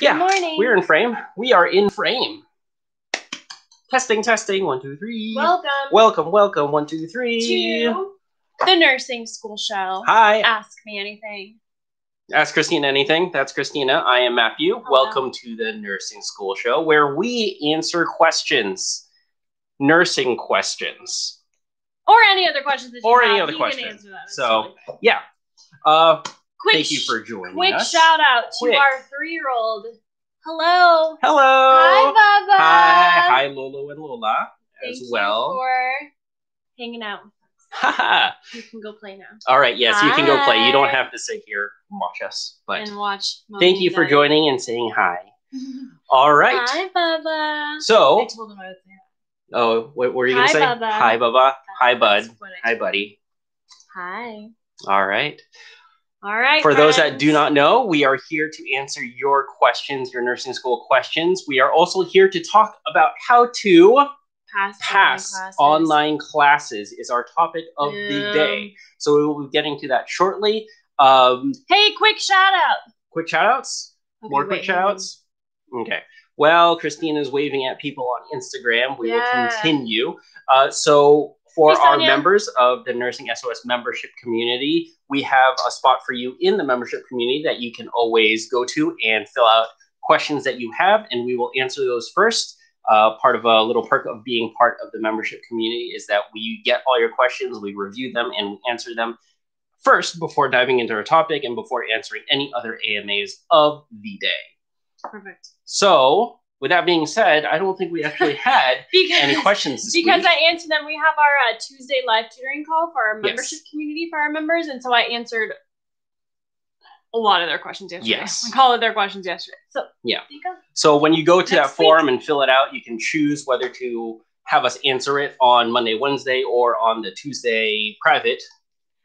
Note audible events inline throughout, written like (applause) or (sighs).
Yeah, Good morning. we're in frame. We are in frame. Testing, testing. One, two, three. welcome welcome, welcome. One, two, three. to the nursing school show. Hi. Ask me anything. Ask Christina anything. That's Christina. I am Matthew. Hello. Welcome to the Nursing School Show, where we answer questions, nursing questions. Or any other questions that you Or have. any other you question. Can answer that. So. Yeah. Uh, quick, thank you for joining us. quick us. shout out to Quick. our three year old. Hello. Hello. Hi, Baba. Hi. Hi, Lolo and Lola Thank as you well. for hanging out. Haha. (laughs) You can go play now All right. Yes, you can go play. You don't have to sit here and watch us. But and watch. Mommy thank you for joining and saying hi. (laughs) All right. Hi, Baba. I So, told him I would say oh, what were you going to say? Bubba. Hi, Bubba. Hi, bud. I Hi, buddy. Hi. All right. All right. For those that do not know, we are here to answer your questions, your nursing school questions. We are also here to talk about how to pass, pass online classes. online classes is our topic of the day. So we will be getting to that shortly. Um, Hey, quick shout out. quick shout outs? Okay, More wait, quick shout outs? Okay. Well, Christina's waving at people on Instagram. We Yeah. will continue. Uh, so, for Hey, our members of the Nursing SOS membership community, we have a spot for you in the membership community that you can always go to and fill out questions that you have, and we will answer those first. Uh, part of a little perk of being part of the membership community is that we get all your questions, we review them, and we answer them first before diving into our topic and before answering any other AMAs of the day. Perfect. So, with that being said, I don't think we actually (laughs) had Because, any questions this because week. I answered them. We have our uh, Tuesday live tutoring call for our Yes. membership community for our members, and so I answered a lot of their questions yesterday. Yes. (laughs) I called their questions yesterday. So Yeah. there you go. so, when you go to that Next week. forum and fill it out, you can choose whether to have us answer it on Monday, Wednesday, or on the Tuesday private.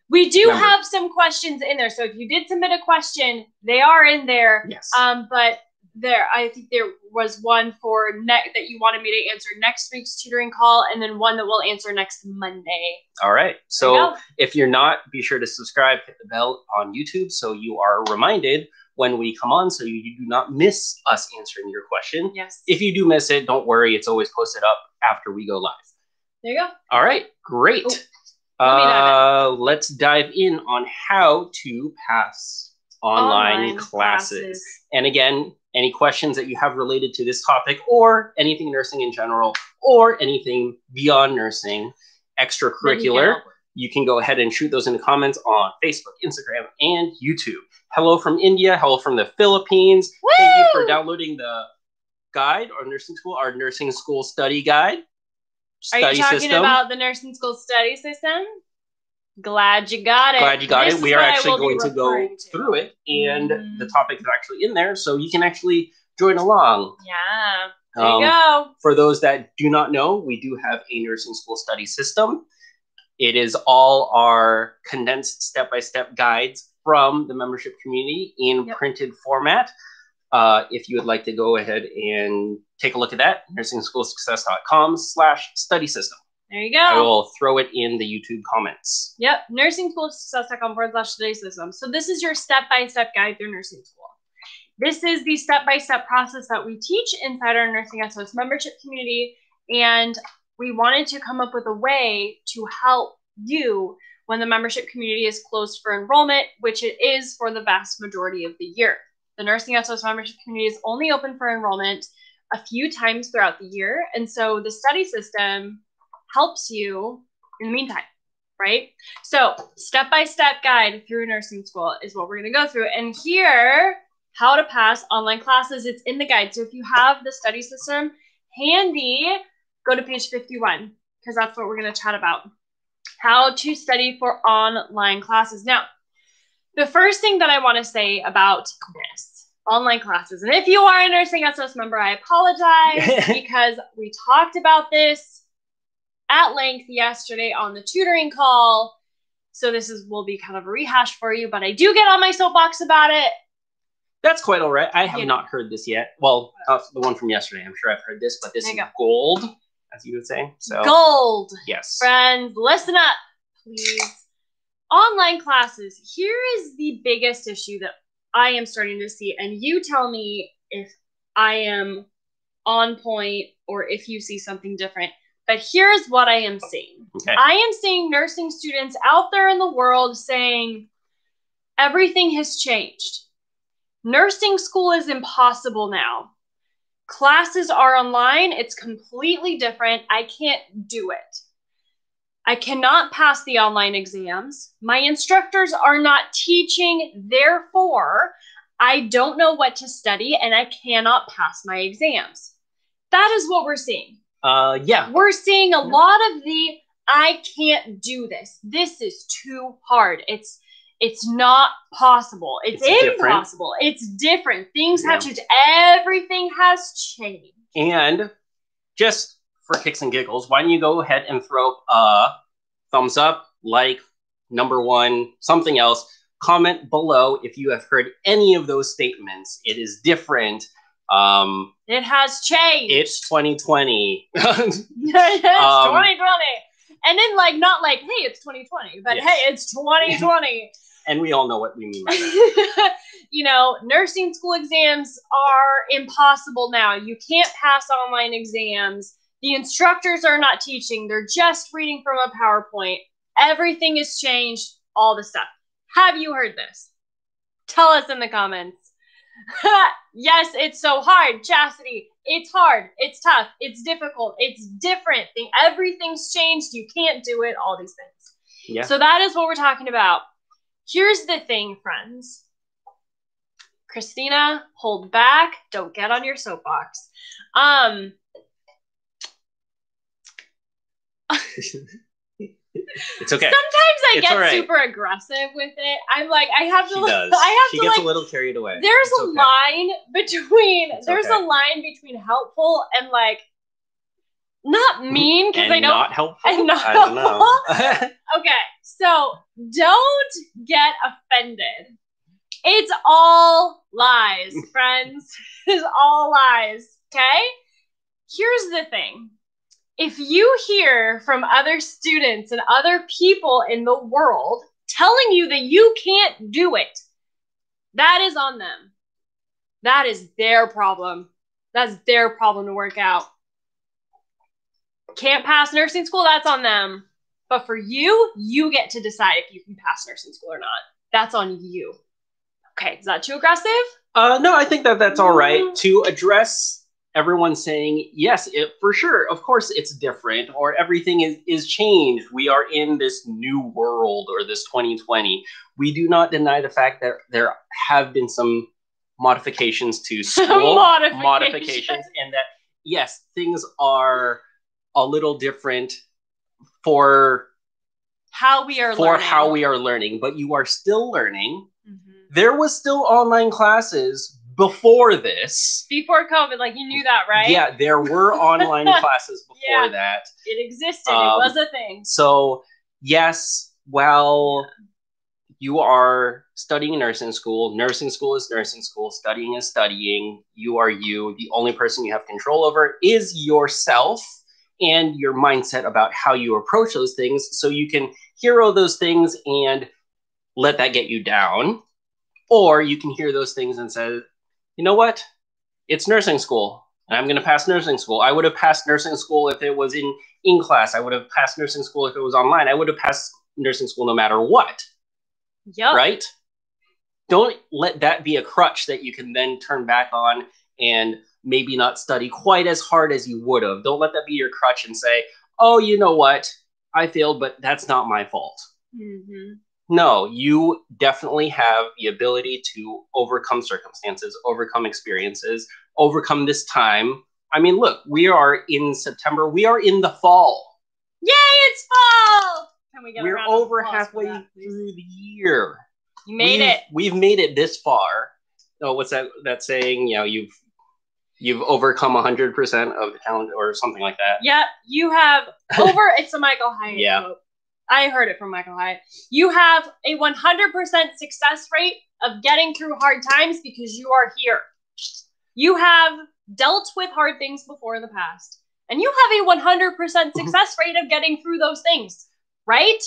We do Member. have some questions in there. So if you did submit a question, they are in there. Yes. Um, but there, I think there was one for ne- that you wanted me to answer next week's tutoring call, and then one that we'll answer next Monday. All right. You So, if you're not, be sure to subscribe, hit the bell on YouTube so you are reminded when we come on so you do not miss us answering your question. yes, If you do miss it, don't worry, it's always posted up after we go live. there you go. All right, great. Oh, let me dive uh, let's dive in on how to pass online, classes. And again, any questions that you have related to this topic or anything nursing in general or anything beyond nursing, extracurricular, you can go ahead and shoot those in the comments on Facebook, Instagram, and YouTube. Hello from India. Hello from the Philippines. Thank you for downloading the guide, our nursing school, our nursing school study guide. Are you talking system. about the nursing school study system? Glad you got it. Glad you got This it. We are actually going to go to. through it, and Mhm. the topic is actually in there, so you can actually join along. Yeah. There Um, you go. For those that do not know, we do have a nursing school study system. It is all our condensed step by step guides from the membership community in Yep. printed format. Uh, if you would like to go ahead and take a look at that, nursingschoolsuccess.com slash study system. There you go. I will throw it in the YouTube comments. Yep, nursing-school-success.com forward slash study system. So this is your step-by-step guide through nursing school. This is the step-by-step process that we teach inside our Nursing SOS membership community, and we wanted to come up with a way to help you when the membership community is closed for enrollment, which it is for the vast majority of the year. The Nursing SOS membership community is only open for enrollment a few times throughout the year, and so the study system helps you in the meantime right? So, step by step guide through nursing school is what we're going to go through. And here, how to pass online classes, it's in the guide. So, if you have the study system handy, go to page 51 because that's what we're going to chat about. How to study for online classes. Now, the first thing that I want to say about this online classes, and if you are a Nursing SOS member, I apologize (laughs) because we talked about this at length yesterday on the tutoring call. So this is will be kind of a rehash for you, but I do get on my soapbox about it. That's quite all right. I have Yeah. not heard this yet. Well, uh, the one from yesterday, I'm sure I've heard this, but this is go. gold, as you would say. So, Gold. yes. Friends, listen up, please. Online classes. Here is the biggest issue that I am starting to see, and you tell me if I am on point or if you see something different. But here's what I am seeing Okay. I am seeing nursing students out there in the world saying everything has changed. Nursing school is impossible now. Classes are online, it's completely different. I can't do it. I cannot pass the online exams. My instructors are not teaching, therefore, I don't know what to study and I cannot pass my exams. That is what we're seeing. Uh, yeah. We're seeing a lot of the I can't do this. This is too hard. It's it's not possible. It's, It's different. impossible. It's different. Things have changed. Everything has changed. And just for kicks and giggles, why don't you go ahead and throw a thumbs up, like, number one, something else. Comment below if you have heard any of those statements. It is different. Um, It has changed. it's 2020. (laughs) (laughs) it's Um, 2020. And then like not like, hey, it's 2020, but Yes. hey, it's 2020. (laughs) and we all know what we mean by that. you know, nursing school exams are impossible now. You can't pass online exams. The instructors are not teaching, they're just reading from a PowerPoint. Everything has changed, all the stuff. Have you heard this? Tell us in the comments. (laughs) yes, it's so hard. Chastity, it's hard. It's tough. It's difficult. It's different. Everything's changed. You can't do it. All these things. Yeah. So that is what we're talking about. Here's the thing, friends. Christina, hold back. Don't get on your soapbox. Um, (laughs) it's okay. sometimes I It's get right. super aggressive with it. I'm like, I have to. She does. I have she to gets like. a little carried away. there's It's a okay. line between. It's there's okay. a line between helpful and like not mean because I don't. not helpful. and not I don't know. (laughs) Okay, so don't get offended. It's all lies, friends. (laughs) It's all lies, okay? Here's the thing. If you hear from other students and other people in the world telling you that you can't do it, that is on them. That is their problem. That's their problem to work out. Can't pass nursing school, that's on them. But for you, you get to decide if you can pass nursing school or not. That's on you. Okay, is that too aggressive? Uh, no, I think that that's all right Mm. to address everyone saying yes, it for sure. Of course, it's different, or everything is is changed. We are in this new world, or this 2020. We do not deny the fact that there have been some modifications to school (laughs) Modifications. modifications, and that yes, things are a little different for How we are for learning. how we are learning, but you are still learning Mhm. there was still online classes before this. Before COVID, like you knew that, right? Yeah, there were (laughs) online classes before Yeah. that. It existed. Um, it was a thing. So, yes, while you are studying nursing school, nursing school is nursing school, studying is studying, you are you. The only person you have control over is yourself and your mindset about how you approach those things. So you can hero those things and let that get you down. Or you can hear those things and say, you know what? It's nursing school. And I'm going to pass nursing school. I would have passed nursing school if it was in in class. I would have passed nursing school if it was online. I would have passed nursing school no matter what, Yep. right? Don't let that be a crutch that you can then turn back on and maybe not study quite as hard as you would have. Don't let that be your crutch and say, "Oh, you know what? I failed, but that's not my fault." hmm No, you definitely have the ability to overcome circumstances, overcome experiences, overcome this time. I mean, look, we are in September. We are in the fall. Yay! It's fall. Can we get We're over halfway that, through the year. You made we've, it. We've made it this far. Oh, what's that? That saying? You know, you've you've overcome hundred percent of the talent, or something like that. Yep, you have over. (laughs) it's a Michael Hyatt Yeah. quote. I heard it from Michael Hyatt. You have a 100% success rate of getting through hard times because you are here. You have dealt with hard things before in the past, and you have a 100% mm-hmm. success rate of getting through those things, right?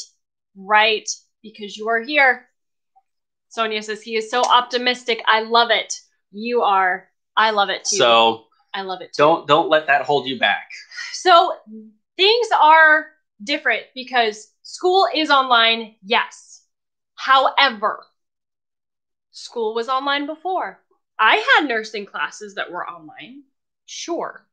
Right, because you are here. Sonia says he is so optimistic. I love it. You are I love it too. So I love it too. don't don't let that hold you back. So things are different because school is online, yes. However, school was online before. I had nursing classes that were online. Sure.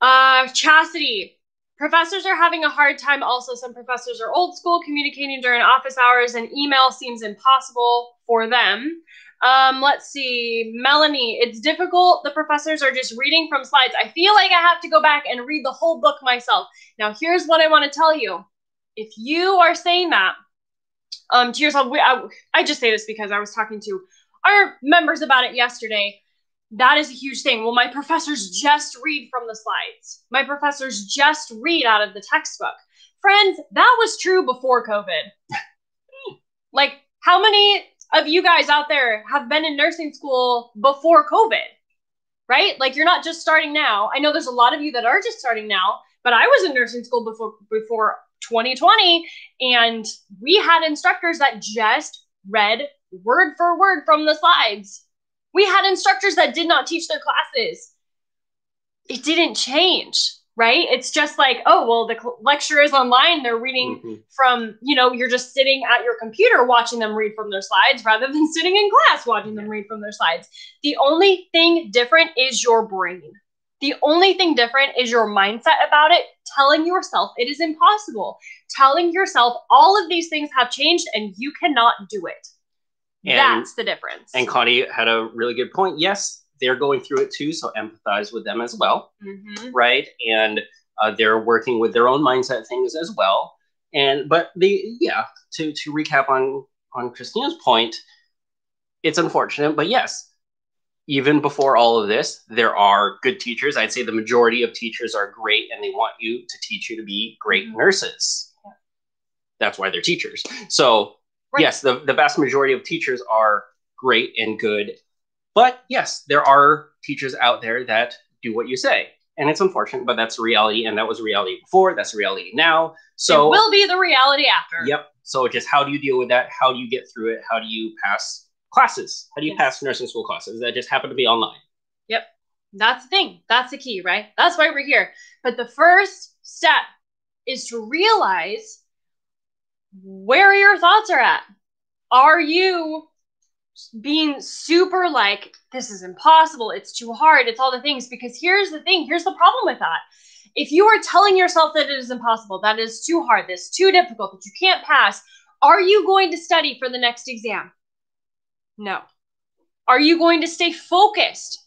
Uh, Chastity. Professors are having a hard time. Also, some professors are old school, communicating during office hours, and email seems impossible for them. Um, let's see. Melanie, it's difficult. The professors are just reading from slides. I feel like I have to go back and read the whole book myself. Now, here's what I want to tell you. If you are saying that um, to yourself, I, I just say this because I was talking to our members about it yesterday. That is a huge thing. Well, my professors just read from the slides. My professors just read out of the textbook. Friends, that was true before COVID. (laughs) like, how many of you guys out there have been in nursing school before COVID? Right? Like, you're not just starting now. I know there's a lot of you that are just starting now, but I was in nursing school before before 2020, and we had instructors that just read word for word from the slides. We had instructors that did not teach their classes. It didn't change, right? It's just like, oh, well, the lecture is online. They're reading mm-hmm. from, you know, you're just sitting at your computer watching them read from their slides rather than (laughs) sitting in class watching them read from their slides. The only thing different is your brain. The only thing different is your mindset about it, telling yourself it is impossible, telling yourself all of these things have changed and you cannot do it. And, That's the difference. And Connie had a really good point. Yes, they're going through it too, so empathize with them as well, mm-hmm. right? And uh, they're working with their own mindset things as well. And but the yeah, to to recap on on Christina's point, it's unfortunate, but yes, even before all of this, there are good teachers. I'd say the majority of teachers are great and they want you to teach you to be great mm-hmm. nurses. Yeah. That's why they're teachers. So Right. Yes, the, the vast majority of teachers are great and good. But yes, there are teachers out there that do what you say. And it's unfortunate, but that's reality. And that was reality before. That's reality now. So it will be the reality after. Yep. So just how do you deal with that? How do you get through it? How do you pass classes? How do you yes. pass nursing school classes that just happen to be online? Yep. That's the thing. That's the key, right? That's why we're here. But the first step is to realize where your thoughts are at. Are you being super like, this is impossible, it's too hard, it's all the things? Because here's the thing here's the problem with that. If you are telling yourself that it is impossible, that is too hard, this too difficult, that you can't pass, are you going to study for the next exam? No. Are you going to stay focused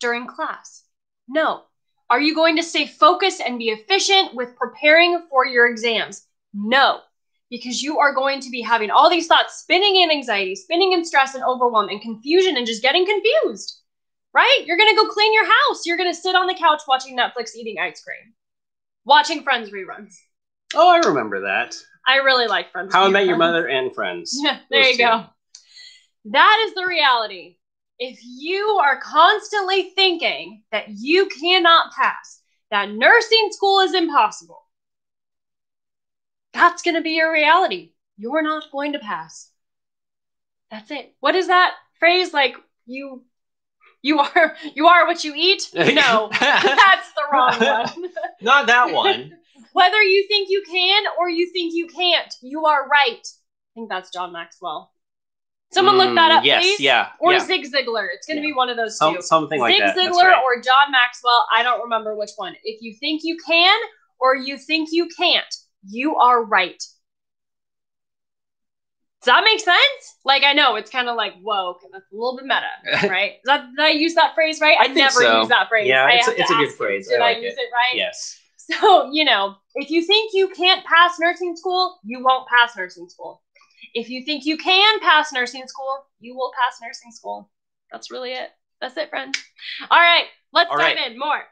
during class? No. Are you going to stay focused and be efficient with preparing for your exams? No because you are going to be having all these thoughts spinning in anxiety, spinning in stress and overwhelm and confusion and just getting confused, right? You're going to go clean your house. You're going to sit on the couch watching Netflix, eating ice cream, watching Friends reruns. Oh, I remember that. I really like Friends. How I Met Your Mother and Friends. Yeah, (laughs) there you two. go. That is the reality. If you are constantly thinking that you cannot pass, that nursing school is impossible, that's going to be your reality. You're not going to pass. That's it. What is that phrase? Like you, you are, you are what you eat. (laughs) No, that's the wrong (laughs) one. not that one. (laughs) Whether you think you can or you think you can't, you are right. I think that's John Maxwell. Someone mm, look that up, yes, please. Yeah. Or yeah. Zig Ziglar. It's going to yeah. be one of those two. something like Zig that. Zig Ziglar right. or John Maxwell. I don't remember which one. If you think you can or you think you can't, you are right. Does that make sense? Like, I know it's kind of like, whoa, that's a little bit meta, (laughs) right? that, did I use that phrase right? I, I never so. use that phrase. Yeah, it's, a, it's a good phrase. Did I, like I use it. it right? Yes. So, you know, if you think you can't pass nursing school, you won't pass nursing school. If you think you can pass nursing school, you will pass nursing school. That's really it. That's it, friends. All right, let's All dive right. in more.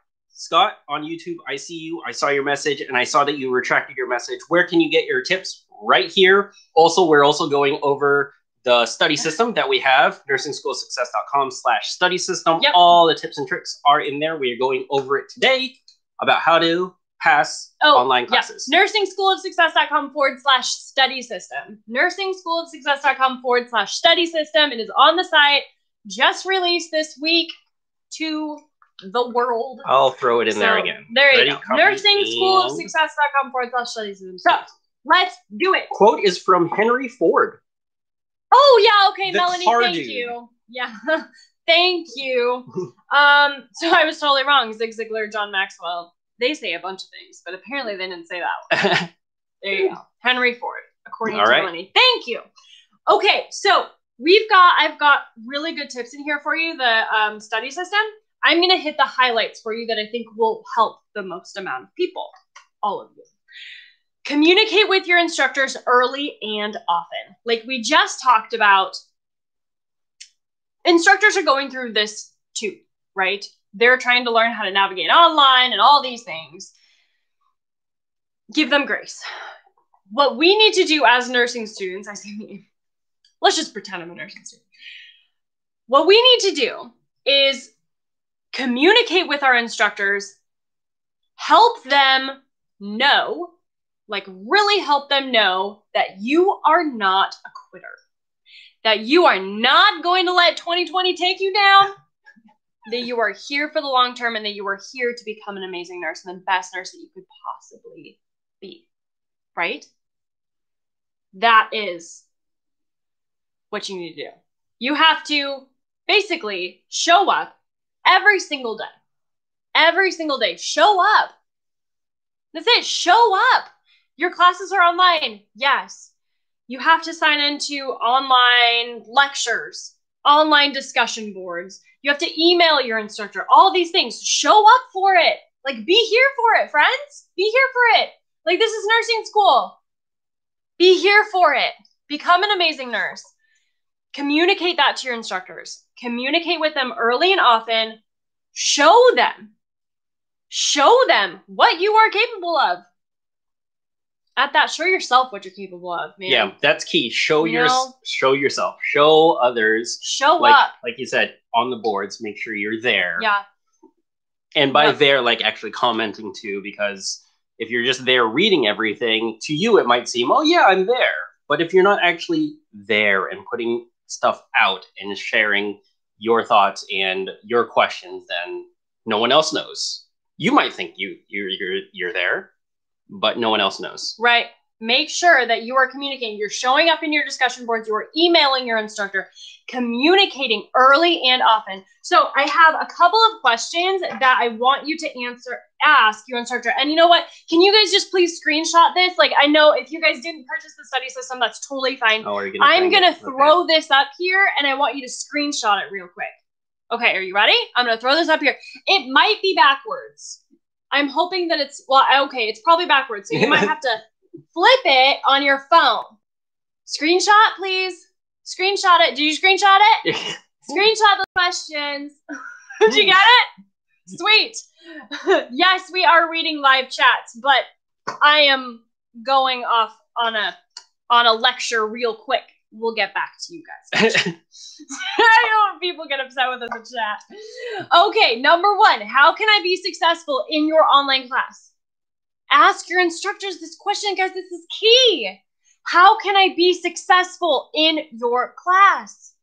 Scott on YouTube, I see you. I saw your message and I saw that you retracted your message. Where can you get your tips? Right here. Also, we're also going over the study system that we have, nursingschoolsuccess.com slash study system. Yep. All the tips and tricks are in there. We are going over it today about how to pass oh, online classes. Yeah. Nursingschoolofsuccess.com forward slash study system. Nursingschoolofsuccess.com forward slash study system. It is on the site, just released this week to the world. I'll throw it in there again. There you Ready, go. copy, Nursing school and- success.com forward slash studies. So let's do it. Quote is from Henry Ford. Oh yeah, okay, The Melanie, car thank dude. you. Yeah. (laughs) thank you. (laughs) Um, so I was totally wrong. Zig Ziglar, John Maxwell. They say a bunch of things, but apparently they didn't say that one. (laughs) There you go. Henry Ford, according All to right. Melanie. Thank you. Okay, so we've got I've got really good tips in here for you, the um, study system. I'm gonna hit the highlights for you that I think will help the most amount of people. All of you. Communicate with your instructors early and often. Like we just talked about, instructors are going through this too, right? They're trying to learn how to navigate online and all these things. Give them grace. What we need to do as nursing students, I say me, let's just pretend I'm a nursing student. What we need to do is communicate with our instructors, help them know, like really help them know that you are not a quitter, that you are not going to let 2020 take you down, (laughs) that you are here for the long term, and that you are here to become an amazing nurse and the best nurse that you could possibly be. Right? That is what you need to do. You have to basically show up every single day. Every single day. Show up. That's it. Show up. Your classes are online. Yes. You have to sign into online lectures, online discussion boards. You have to email your instructor, all these things. Show up for it. Like, be here for it, friends. Be here for it. Like, this is nursing school. Be here for it. Become an amazing nurse. Communicate that to your instructors. Communicate with them early and often. Show them. Show them what you are capable of. At that, show yourself what you're capable of, man. Yeah, that's key. Show You your know? show yourself. Show others. Show Like up. like you said on the boards. Make sure you're there. Yeah. And by Yeah. there, like actually commenting too, because if you're just there reading everything, to you it might seem, oh yeah, I'm there. But if you're not actually there and putting stuff out and sharing your thoughts and your questions, then no one else knows. You might think you you're you're you're there, but no one else knows. Right. Make sure that you are communicating. You're showing up in your discussion boards. You are emailing your instructor, communicating early and often. So I have a couple of questions that I want you to answer, ask your instructor. And you know what? Can you guys just please screenshot this? Like I know if you guys didn't purchase the study system, that's totally fine. Oh, are you gonna I'm gonna it? Okay. throw this up here and I want you to screenshot it real quick. Okay, are you ready? I'm gonna throw this up here. It might be backwards. I'm hoping that it's well, okay, it's probably backwards, so you might (laughs) have to flip it on your phone. Screenshot, please. Screenshot it. Did you screenshot it? Screenshot the questions. (laughs) Did you get it? Sweet. (laughs) yes, we are reading live chats, but I am going off on a on a lecture real quick. We'll get back to you guys. (laughs) I don't when people get upset with us in chat. Okay, number one, how can I be successful in your online class? Ask your instructors this question, guys. This is key. How can I be successful in your class?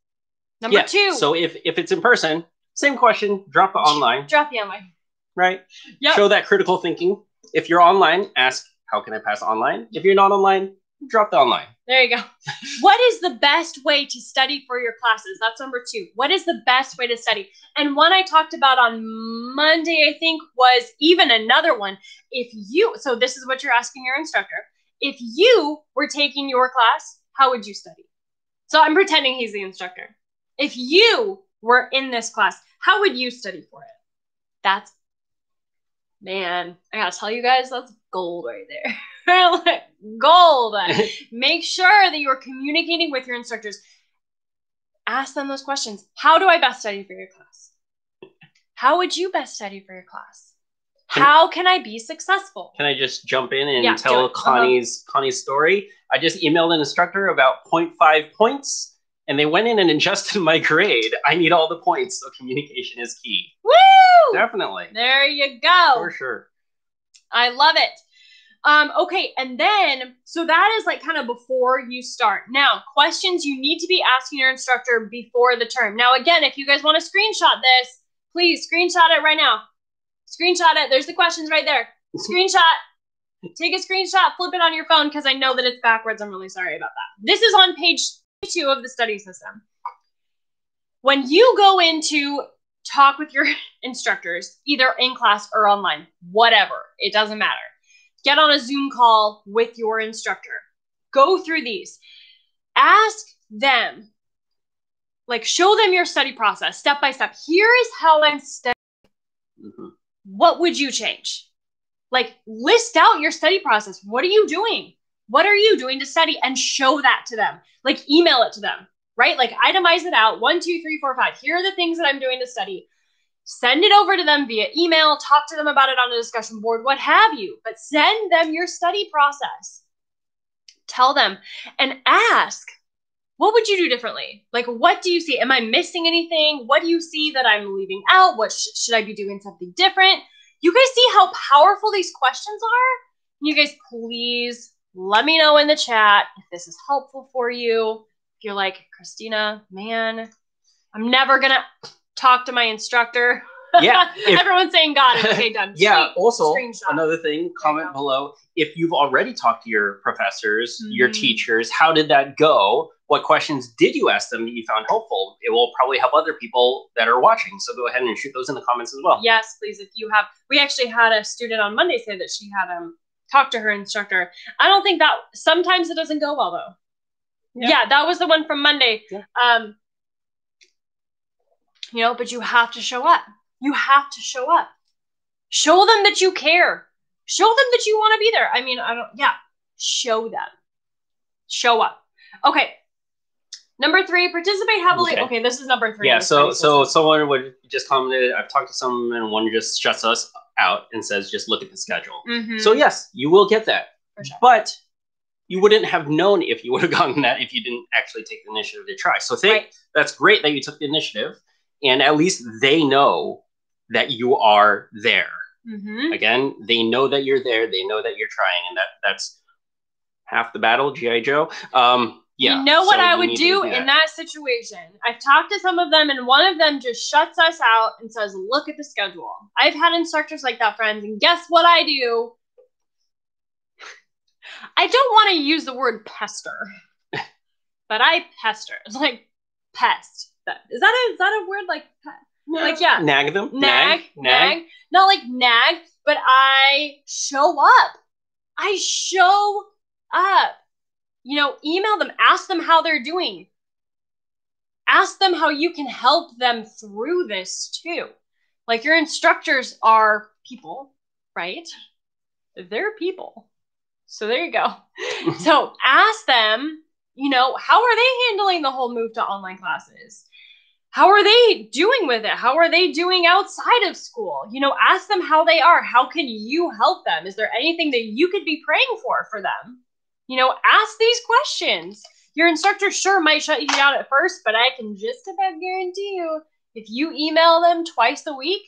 Number yeah. two, So if if it's in person, same question. Drop it online, drop the online. right? Yep. Show that critical thinking. If you're online, ask how can I pass online. If you're not online, drop online. There you go. (laughs) What is the best way to study for your classes? That's number two. What is the best way to study? And one I talked about on Monday, I think, was even another one. If you, so this is what you're asking your instructor. If you were taking your class, how would you study? So I'm pretending he's the instructor. If you were in this class, how would you study for it? That's, man, I gotta tell you guys, that's gold right there. (laughs) Like, gold. (laughs) Make sure that you are communicating with your instructors. Ask them those questions. How do I best study for your class? How would you best study for your class? Can- How can I be successful? Can I just jump in and Yeah, tell. Uh-huh. Connie's Connie's story? I just emailed an instructor about 0.5 points, and they went in and (laughs) adjusted my grade. I need all the points, so communication is key. Woo! Definitely, There you go. for sure. I love it. Um, okay, and then so that is like kind of before you start. Now, questions you need to be asking your instructor before the term. Now, again, if you guys want to screenshot this, please screenshot it right now. Screenshot it. There's the questions right there. Screenshot. Take a screenshot, flip it on your phone because I know that it's backwards. I'm really sorry about that. This is on page two of the study system. When you go into talk with your (laughs) instructors, either in class or online, whatever, it doesn't matter. Get on a Zoom call with your instructor. Go through these. Ask them, like, show them your study process step by step. Here is how I'm studying. Mm-hmm. What would you change? Like, list out your study process. What are you doing? What are you doing to study? And show that to them. Like, email it to them, right? Like, itemize it out one, two, three, four, five. Here are the things that I'm doing to study. Send it over to them via email, talk to them about it on a discussion board, what have you. But send them your study process. Tell them and ask what would you do differently? Like, what do you see? Am I missing anything? What do you see that I'm leaving out? What sh- should I be doing something different? You guys see how powerful these questions are? You guys, please let me know in the chat if this is helpful for you. You're like, Christina, man, I'm never going to talk to my instructor. Yeah. (laughs) If, Everyone's saying God. Okay, (laughs) done. yeah. Sweet. also, another thing, comment below. If you've already talked to your professors, mm-hmm. your teachers, how did that go? What questions did you ask them that you found helpful? It will probably help other people that are watching. So go ahead and shoot those in the comments as well. Yes, please. If you have, we actually had a student on Monday say that she had um talked to her instructor. I don't think that sometimes it doesn't go well though. Yeah, yeah that was the one from Monday. Yeah. Um, you know, but you have to show up. You have to show up. Show them that you care. Show them that you want to be there. I mean, I don't, yeah, show them. Show up. Okay. Number three, participate heavily. Okay, okay this is number three. Yeah, so so someone would just commented. I've talked to someone, and one just shuts us out and says, "Just look at the schedule." Mm-hmm. So yes, you will get that, sure. but you wouldn't have known if you (laughs) would have gotten that if you didn't actually take the initiative to try. So think right. that's great that you took the initiative, and at least they know that you are there. Mm-hmm. Again, they know that you're there. They know that you're trying, and that that's half the battle. GI Joe. Um, yeah. You know what so I would do, do that. in that situation? I've talked to some of them, and one of them just shuts us out and says, "Look at the schedule." I've had instructors like that, friends, and guess what I do? I don't want to use the word pester, but I pester. It's (laughs) like pest. Is that a is that a word like like yeah, nag them, nag, nag, nag, not like nag, but I show up. I show up. You know, email them, ask them how they're doing. Ask them how you can help them through this too. Like your instructors are people, right? They're people. So there you go. (laughs) so ask them, you know, how are they handling the whole move to online classes? how are they doing with it? How are they doing outside of school? You know, ask them how they are. How can you help them? Is there anything that you could be praying for for them? You know, ask these questions. Your instructor sure might shut you down at first, but I can just about guarantee you if you email them twice a week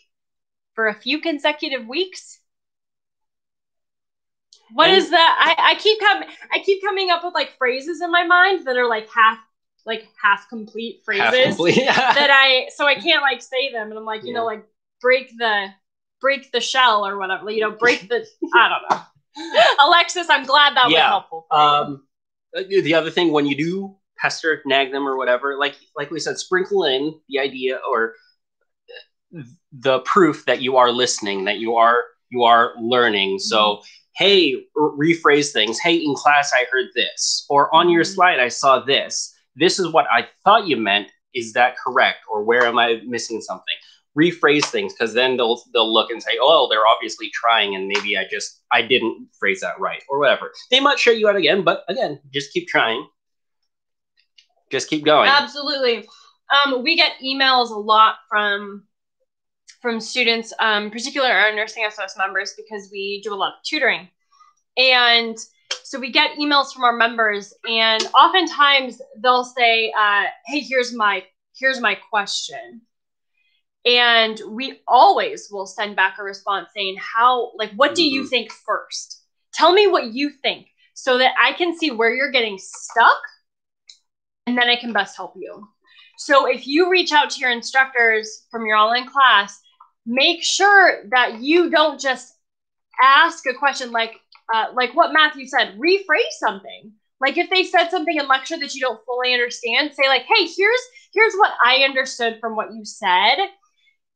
for a few consecutive weeks, what and, is that? I, I keep coming I keep coming up with like phrases in my mind that are like half like half complete phrases half complete. (laughs) that I so I can't like say them and I'm like, you yeah. know, like break the break the shell or whatever, you know, break the (laughs) I don't know. Alexis, I'm glad that yeah. was helpful. Um the other thing when you do pester, nag them or whatever, like like we said, sprinkle in the idea or the proof that you are listening, that you are you are learning. So mm-hmm. Hey, rephrase things. Hey, in class I heard this, or on your mm-hmm. slide I saw this this is what I thought you meant. Is that correct? Or where am I missing something? Rephrase things because then they'll they'll look and say, oh, they're obviously trying, and maybe I just I didn't phrase that right or whatever. They might show you out again, but again, just keep trying. Just keep going. Absolutely. Um, we get emails a lot from from students, um, particularly our nursing SOS members, because we do a lot of tutoring. And so we get emails from our members, and oftentimes they'll say, uh, "Hey, here's my here's my question," and we always will send back a response saying, "How like what do you mm-hmm. think first? Tell me what you think, so that I can see where you're getting stuck, and then I can best help you." So if you reach out to your instructors from your online class, make sure that you don't just ask a question like uh, like what Matthew said, rephrase something. Like if they said something in lecture that you don't fully understand, say like, "Hey, here's here's what I understood from what you said.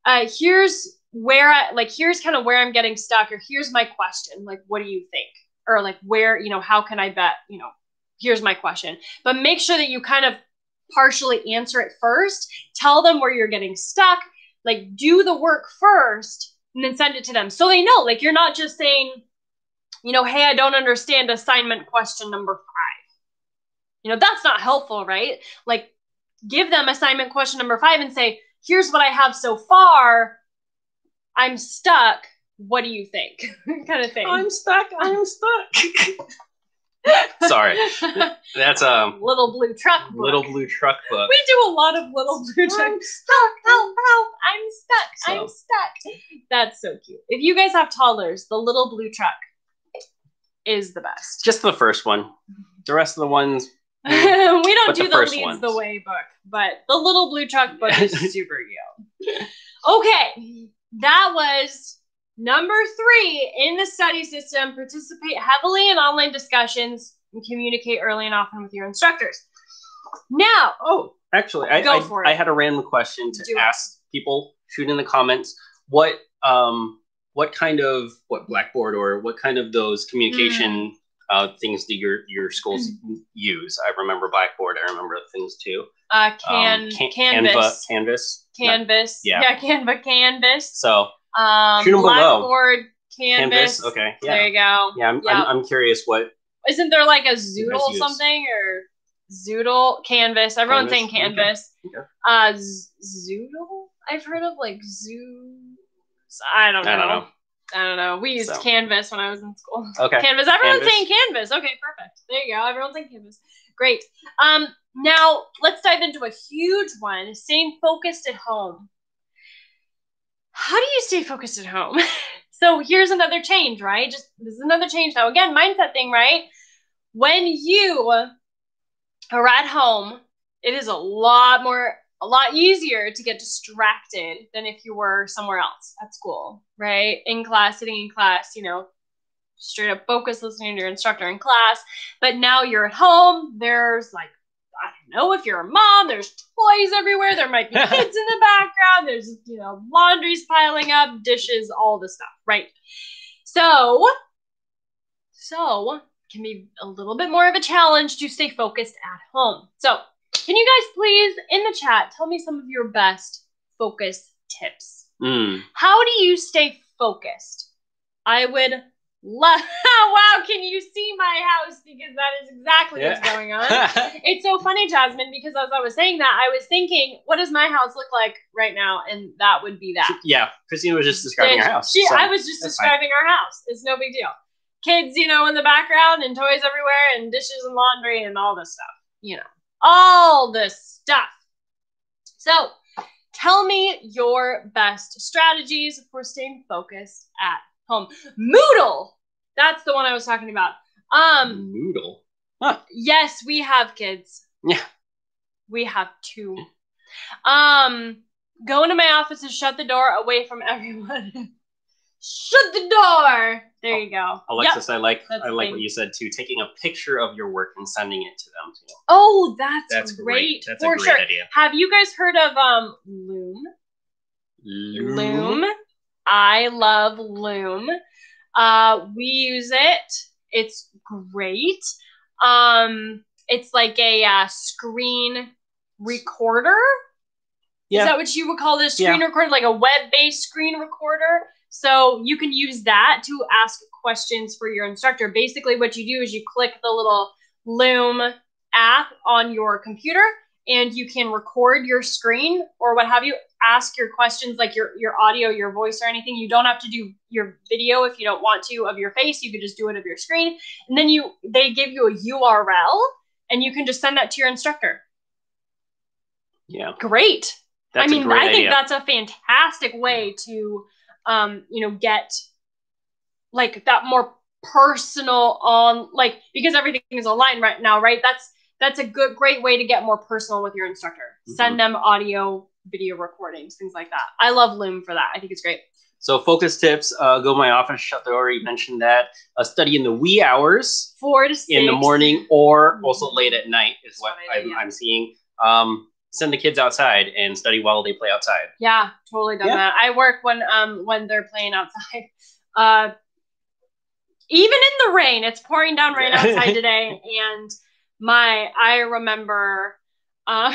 Uh, here's where I like here's kind of where I'm getting stuck, or here's my question. Like, what do you think? Or like where you know how can I bet you know here's my question. But make sure that you kind of partially answer it first. Tell them where you're getting stuck. Like do the work first and then send it to them so they know. Like you're not just saying, you know, hey, I don't understand assignment question number five. You know, that's not helpful, right? Like give them assignment question number five and say, here's what I have so far. I'm stuck. What do you think? (laughs) kind of thing. I'm stuck. I'm stuck. (laughs) Sorry, that's a um, little blue truck. Book. Little blue truck book. We do a lot of little blue truck. I'm stuck. Help! Help! I'm stuck. So. I'm stuck. That's so cute. If you guys have toddlers, the little blue truck is the best. Just the first one. The rest of the ones. (laughs) we don't do the, the leads ones. the way book, but the little blue truck book is (laughs) super cute. Okay, that was Number three, in the study system, participate heavily in online discussions and communicate early and often with your instructors. Now, oh, actually, I, I, I, had a random question to Do ask it. people. Shoot in the comments what um what kind of what Blackboard or what kind of those communication mm. uh, things do your your schools mm. use? I remember Blackboard. I remember things too. Uh, can, um, can Canvas, Canvas, Canvas, yeah, yeah, Canva, Canvas. So um, Blackboard, Canvas. Canvas. Okay. Yeah. There you go. Yeah, I'm. I'm, I'm, curious what. Isn't there like a Zoodle something or Zoodle Canvas? Everyone's saying Canvas. Okay. Uh, Zoodle. I've heard of like Zoo. I don't know. I don't know. I don't know. We used so. Canvas when I was in school. Okay. Canvas. Everyone's Canvas. saying Canvas. Okay, perfect. There you go. Everyone's saying Canvas. Great. Um, now let's dive into a huge one. Staying focused at home how do you stay focused at home? (laughs) so here's another change, right? Just this is another change now. Again, mindset thing, right? When you are at home, it is a lot more a lot easier to get distracted than if you were somewhere else at school, right? In class, sitting in class, you know, straight up focus listening to your instructor in class. But now you're at home, there's like know if you're a mom, there's toys everywhere. There might be (laughs) kids in the background. There's, you know, laundry's piling up, dishes, all the stuff, right? So, so can be a little bit more of a challenge to stay focused at home. So, can you guys please in the chat tell me some of your best focus tips? Mm. How do you stay focused? I would (laughs) wow, can you see my house? Because that is exactly yeah. what's going on. (laughs) it's so funny, Jasmine, because as I was saying that, I was thinking, what does my house look like right now? And that would be that. Yeah, Christina was just describing her house. She, so I was just describing fine. our house. It's no big deal. Kids, you know, in the background and toys everywhere and dishes and laundry and all this stuff. You know, all this stuff. So, tell me your best strategies for staying focused at home. Moodle. That's the one I was talking about. Um Moodle. Huh. Yes, we have kids. Yeah. We have two. Um go into my office and shut the door away from everyone. (laughs) shut the door. There you go. Alexis, yep. I like that's I like what you said too. Taking a picture of your work and sending it to them too. Oh, that's, that's great. great. That's For a great sure. idea. Have you guys heard of um Loom? Loom. Loom. I love Loom. Uh, we use it. It's great. Um, it's like a uh, screen recorder. Yeah. Is that what you would call this screen yeah. recorder? Like a web-based screen recorder. So you can use that to ask questions for your instructor. Basically, what you do is you click the little Loom app on your computer and you can record your screen or what have you ask your questions like your your audio your voice or anything. You don't have to do your video if you don't want to of your face. You could just do it of your screen. And then you they give you a url and you can just send that to your instructor. Yeah. Great. That's i mean i think idea. that's a fantastic way to um you know get like that more personal on like because everything is online right now right? That's that's a good great way to get more personal with your instructor. Mhm. Send them audio, video recordings, things like that. I love Loom for that. I think it's great. So focus tips, uh, go to my office, shut the door. You mentioned that. Uh, study in the wee hours Four to six in the morning or also late at night is what I'm. I'm seeing. Um, send the kids outside and study while they play outside. Yeah, totally done Yeah. that. I work when um when they're playing outside. (laughs) Uh even in the rain, it's pouring down rain outside (laughs) today and my I remember uh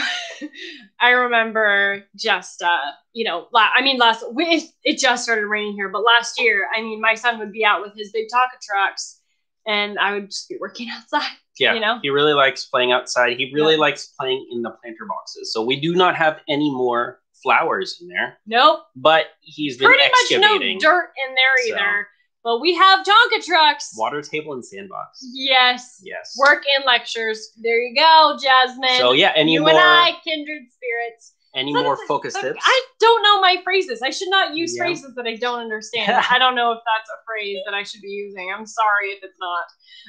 (laughs) I remember just uh you know, la- I mean last we, it just started raining here, but last year, I mean my son would be out with his big Tonka trucks and I would just be working (laughs) outside. Yeah, You know? he really likes playing outside. He really Yeah. likes playing in the planter boxes. So we do not have any more flowers in there, Nope. but he's been Pretty much no dirt in there So- either. But we have Tonka trucks. water table and sandbox. Yes. Yes. Work and lectures. There you go, Jasmine. So yeah, any you more and I, kindred spirits. any So more focus tips? I don't know my phrases. I should not use Yeah. phrases that I don't understand. (laughs) I don't know if that's a phrase that I should be using. I'm sorry if it's not.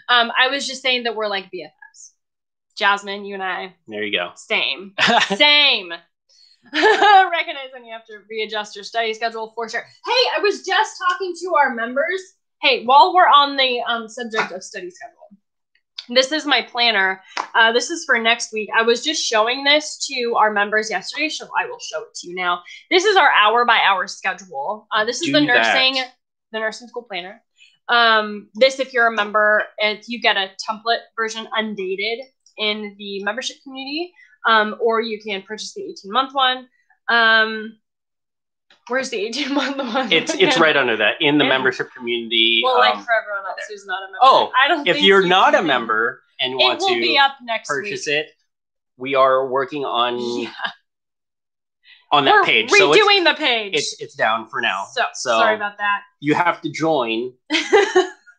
Um, I was just saying that we're like BFFs. Jasmine, you and I, there you go. same. (laughs) Same. (laughs) Recognize when you have to readjust your study schedule for sure. Hey, I was just talking to our members. Hey, while we're on the um, subject of study schedule, this is my planner. Uh, this is for next week. I was just showing this to our members yesterday, so I will show it to you now. This is our hour by hour schedule. Uh, this is Do the that. nursing, the nursing school planner. Um, this, if you're a member, you get a template version undated in the membership community um, or you can purchase the 18 month one. Um, where's the 18 month (laughs) one? It's it's right under that in the Yeah. membership community. Well, like um, for everyone else who's not a member. Oh, I don't. if you're you not a member and want to be up next purchase week. it, we are working on Yeah, on that we're page. So it's, redoing the page. it's it's down for now. so, sorry about that. you have to join. (laughs)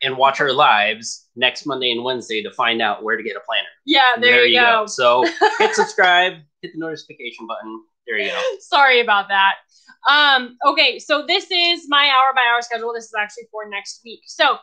and watch our lives next Monday and Wednesday to find out where to get a planner. yeah, there, you go. So (laughs) hit subscribe, hit the notification button. There you go. Sorry about that. Um, okay, so this is my hour by hour schedule. This is actually for next week. So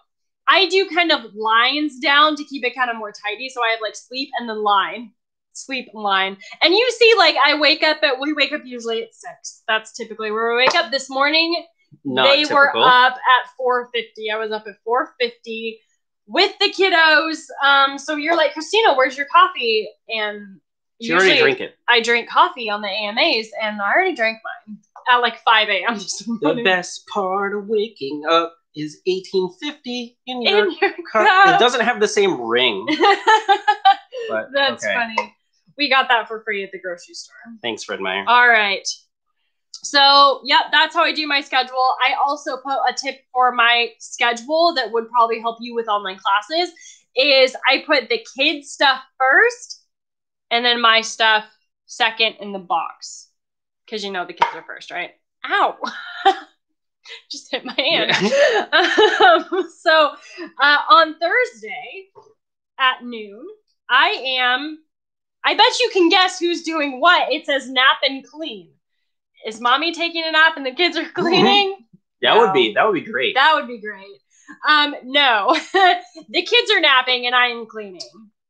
I do kind of lines down to keep it kind of more tidy. So I have like sleep and then line, sleep and line. And you see, like I wake up at we wake up usually at six. That's typically where we wake up. This morning Not they typical. were up at 4:50. I was up at 4:50 with the kiddos. Um, so you're like, Christina, where's your coffee? And She already usually- drink it. I drink coffee on the AMAs, and I already drank mine at like 5 a.m. The best part of waking up is 1850 in your In your cup. cup. It doesn't have the same ring, (laughs) but That's okay. funny. We got that for free at the grocery store. Thanks, Fred Meyer. All right. So, yep, that's how I do my schedule. I also put a tip for my schedule that would probably help you with online classes is I put the kids stuff first and then my stuff second in the box. Cuz you know the kids are first, right? Ow. (laughs) Just hit my hand. (laughs) um, so, uh, on Thursday at noon, I am I bet you can guess who's doing what. It says nap and clean. Is mommy taking a nap and the kids are (laughs) cleaning? That would be that would be great. that would be great. Um, no, (laughs) the kids are napping and I am cleaning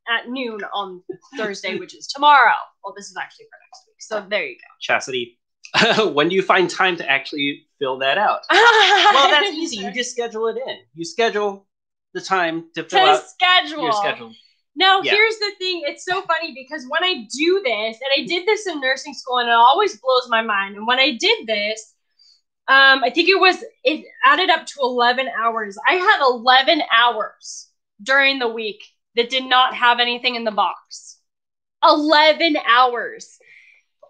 at noon on Thursday, which is tomorrow. Well, this is actually for next week. So there you go. Chastity, (laughs) when do you find time to actually fill that out? Well, that's easy. You just schedule it in. You schedule the time to fill to out schedule. your schedule. Now, Yeah. here's the thing. It's so funny because when I do this, and I did this in nursing school, and it always blows my mind. And when I did this, um, I think it was it added up to 11 hours. I had 11 hours during the week that did not have anything in the box. 11 hours.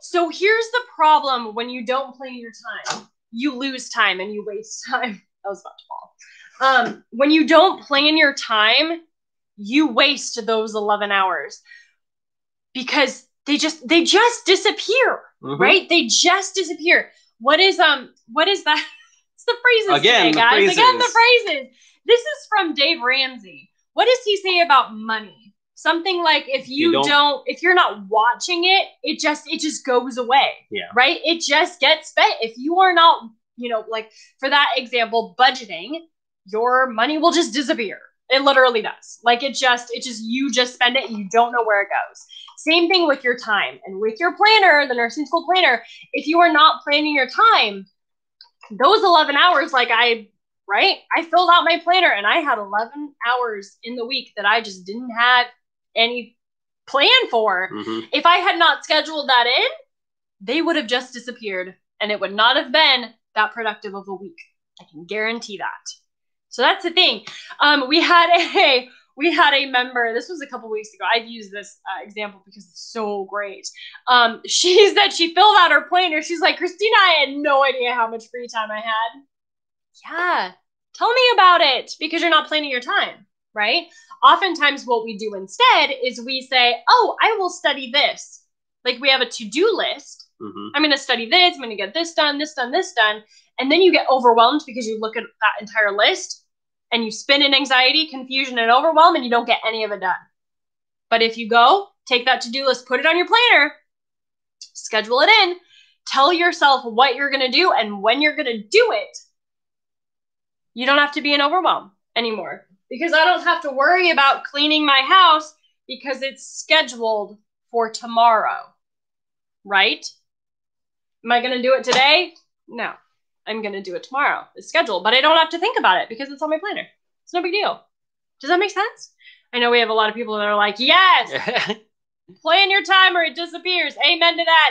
So here's the problem when you don't plan your time. You lose time and you waste (laughs) time. That was about to fall. Um, when you don't plan your time, you waste those 11 hours because they just they just disappear Mhm. right? They just disappear. What is um what is that? (laughs) It's the phrases Again, today, the guys. Again the phrases. phrases. This is from dave ramsey. What does he say about money? Something like if you, You don't- don't, if you're not watching it it just it just goes away Yeah. right? It just gets spent. If you are not you know like for that example budgeting your money will just disappear It literally does. Like it just, it just, you just spend it and you don't know where it goes. Same thing with your time and with your planner, the nursing school planner. If you are not planning your time, those 11 hours, like I, right? I filled out my planner and I had 11 hours in the week that I just didn't have any plan for. Mhm. If I had not scheduled that in, they would have just disappeared and it would not have been that productive of a week. I can guarantee that. So that's the thing. Um, we had (laughs) a we had a member. This was a couple weeks ago. I've used this uh, example because it's so great. Um, (laughs) she said she filled out her planner. She's like, Christina, I had no idea how much free time I had. Yeah, tell me about it because you're not planning your time, right? Oftentimes, what we do instead is we say, Oh, I will study this. Like we have a to do list. Mhm. I'm going to study this. I'm going to get this done, this done, this done. And then you get overwhelmed because you look at that entire list and you spin in anxiety, confusion, and overwhelm, and you don't get any of it done. But if you go, take that to do list, put it on your planner, schedule it in, tell yourself what you're going to do and when you're going to do it, you don't have to be in overwhelm anymore. Because I don't have to worry about cleaning my house because it's scheduled for tomorrow. Right? Am I going to do it today? No. I'm going to do it tomorrow. It's scheduled, but I don't have to think about it because it's on my planner. It's no big deal. Does that make sense? I know we have a lot of people that are like, yes, (laughs) plan your time or it disappears. Amen to that.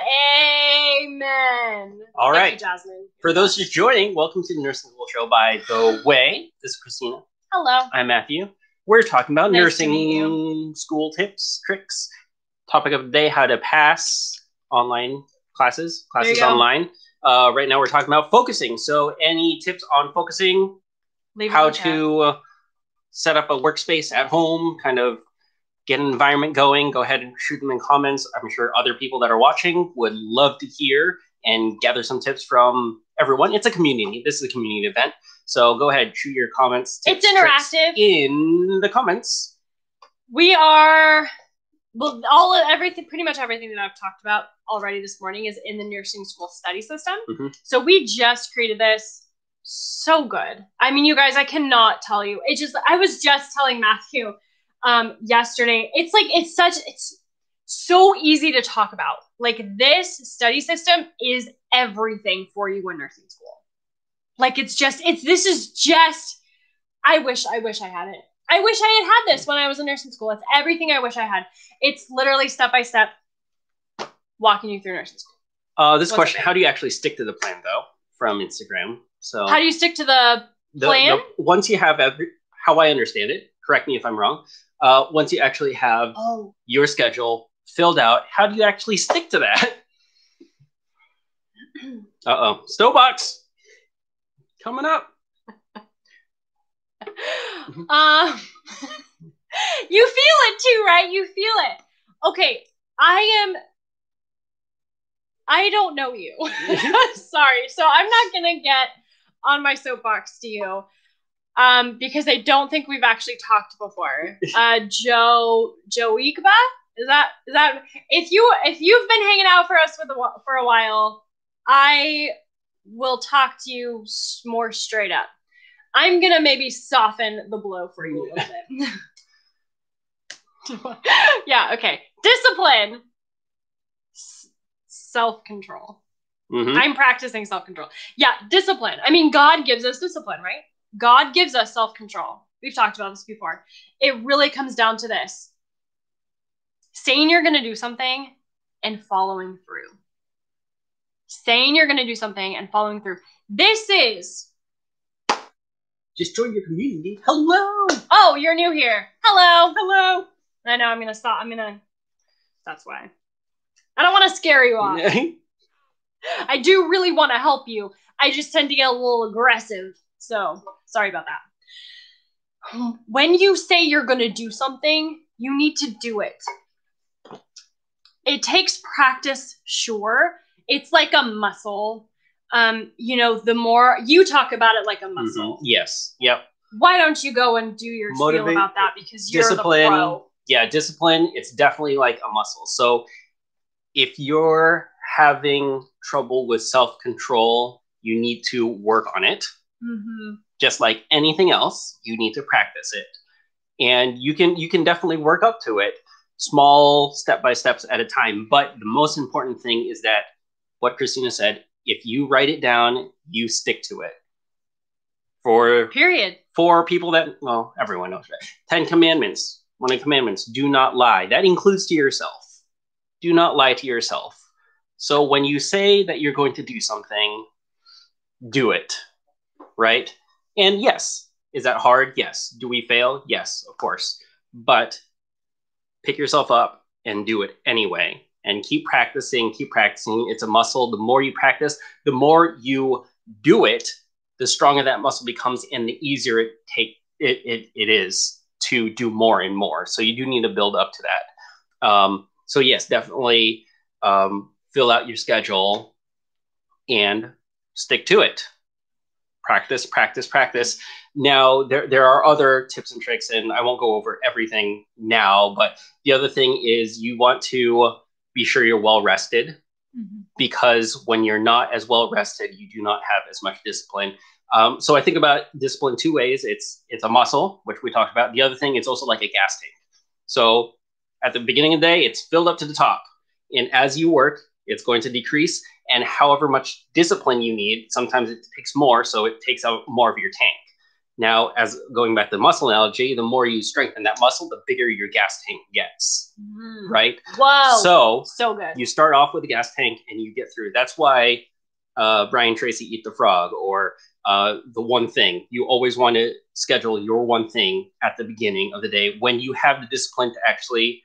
Amen. All Thank right. you, Jasmine. For those just joining, welcome to the Nursing School Show by The Way. This is Christina. Hello. I'm Matthew. We're talking about Nice nursing school tips, tricks. Topic of the day: how to pass online classes, classes online. Uh, right now, we're talking about focusing. So, any tips on focusing? Leave how in the chat. to uh, set up a workspace at home? Kind of get an environment going. Go ahead and shoot them in comments. I'm sure other people that are watching would love to hear and gather some tips from everyone. It's a community. This is a community event. So go ahead, shoot your comments. It's tips, tricks interactive. in the comments. we are well all of everything pretty much everything that i've talked about already this morning is in the nursing school study system. Mhm. so we just created this. So good. I mean you guys i cannot tell you. It just i was just telling matthew um yesterday. It's like it's such it's so easy to talk about. Like this study system is everything for you in nursing school. Like it's just it's this is just i wish i wish i had it. I wish I had had this when I was in nursing school. It's everything I wish I had. It's literally step by step walking you through nursing school. Uh, this What's question. How do you actually stick to the plan, though? From Instagram. So How do you stick to the the, plan? the- once you have every, how I understand it. Correct me if I'm wrong. Uh, once you actually have Oh, your schedule filled out, how do you actually stick to that? (clears throat) Uh oh, Snowbox coming up. (laughs) um (laughs) You feel it too, right? You feel it. Okay, I am I don't know you. (laughs) Sorry. So I'm not going to get on my soapbox to you. Um, because I don't think we've actually talked before. (laughs) Uh, Joe Joe Ikba? Is that is that if you if you've been hanging out for us with a, for a while, I will talk to you more straight up. I'm gonna maybe soften the blow for you a little bit. (laughs) yeah. Okay. Discipline. Self control. Mhm. I'm practicing self control. Yeah, discipline. I mean, God gives us discipline, right? God gives us self control. We've talked about this before. It really comes down to this saying you're going to do something and following through. Saying you're going to do something and following through. This is, Just join your community. Hello. oh, you're new here. Hello. Hello. I know, I'm going to stop. I'm going to, that's why. I don't want to scare you off. (laughs) I do really want to help you. I just tend to get a little aggressive. So, sorry about that. When you say you're going to do something, you need to do it. It takes practice, sure. It's like a muscle. Um, you know, the more you talk about it like a muscle. Mhm. Yes. Yep. Why don't you go and do your spiel about that because you're discipline. the pro. yeah, discipline, it's definitely like a muscle. So if you're having trouble with self control, you need to work on it. hmm Just like anything else, you need to practice it. and you can you can definitely work up to it small step by steps at a time. But the most important thing is that what christina said if you write it down you stick to it. For period. for people that well everyone knows that. 10 commandments one of the commandments do not lie. That includes to yourself do not lie to yourself so when you say that you're going to do something do it right and yes is that hard? Yes. Do we fail? Yes, of course. But pick yourself up and do it anyway. And keep practicing, keep practicing. It's a muscle. The more you practice, the more you do it, the stronger that muscle becomes and the easier it take it, it, it is to do more and more. So you do need to build up to that. Um, so yes, definitely um, fill out your schedule and stick to it. Practice, practice, practice. Now, there, there are other tips and tricks, and I won't go over everything now, but the other thing is you want to be sure you're well rested mm-hmm. because when you're not as well rested, you do not have as much discipline. Um, so I think about discipline two ways. It's it's a muscle, which we talked about. The other thing, it's also like a gas tank. So at the beginning of the day, it's filled up to the top, and as you work, it's going to decrease. And however much discipline you need, sometimes it takes more, so it takes out more of your tank. Now, as going back to the muscle analogy, the more you strengthen that muscle, the bigger your gas tank gets. Mm. Right? Wow. So, so good. You start off with a gas tank and you get through. That's why uh, Brian Tracy Eat the Frog or uh, the one thing. You always want to schedule your one thing at the beginning of the day when you have the discipline to actually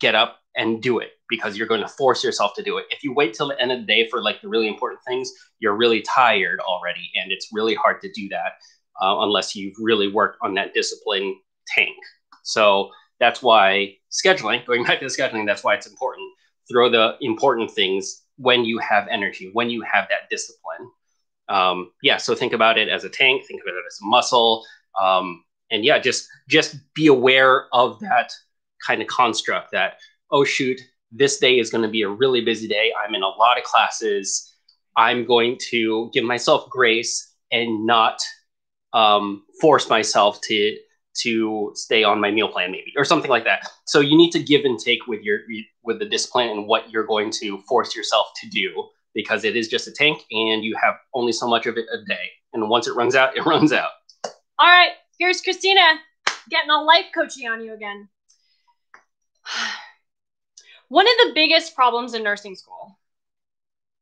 get up and do it because you're going to force yourself to do it. If you wait till the end of the day for like the really important things, you're really tired already and it's really hard to do that uh, unless you've really worked on that discipline tank. So that's why scheduling, (laughs) going back to the scheduling, that's why it's important. Throw the important things when you have energy, when you have that discipline. Um, yeah, so think about it as a tank, think about it as a muscle. Um, and yeah, just just be aware of that kind of construct that, oh shoot, this day is going to be a really busy day. I'm in a lot of classes. I'm going to give myself grace and not um, force myself to to stay on my meal plan maybe or something like that so you need to give and take with your with the discipline and what you're going to force yourself to do because it is just a tank and you have only so much of it a day and once it runs out it (laughs) runs out all right here's christina getting all life coaching on you again one of the biggest problems in nursing school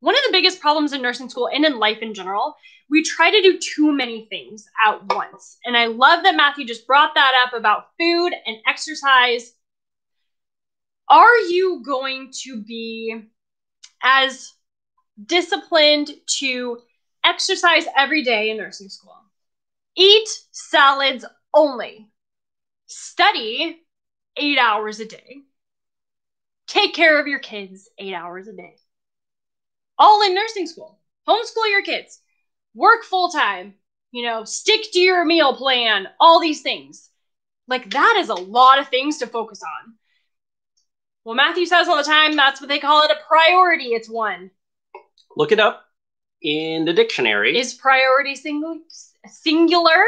one of the biggest problems in nursing school and in life in general, we try to do too many things at once. And I love that Matthew just brought that up about food and exercise. Are you going to be as disciplined to exercise every day in nursing school? Eat salads only. Study eight hours a day. Take care of your kids eight hours a day all in nursing school. Homeschool your kids, work full time, you know, stick to your meal plan, all these things. Like that is a lot of things to focus on. Well, Matthew says all the time that's what they call it a priority. It's one. Look it up in the dictionary. Is priority single, singular?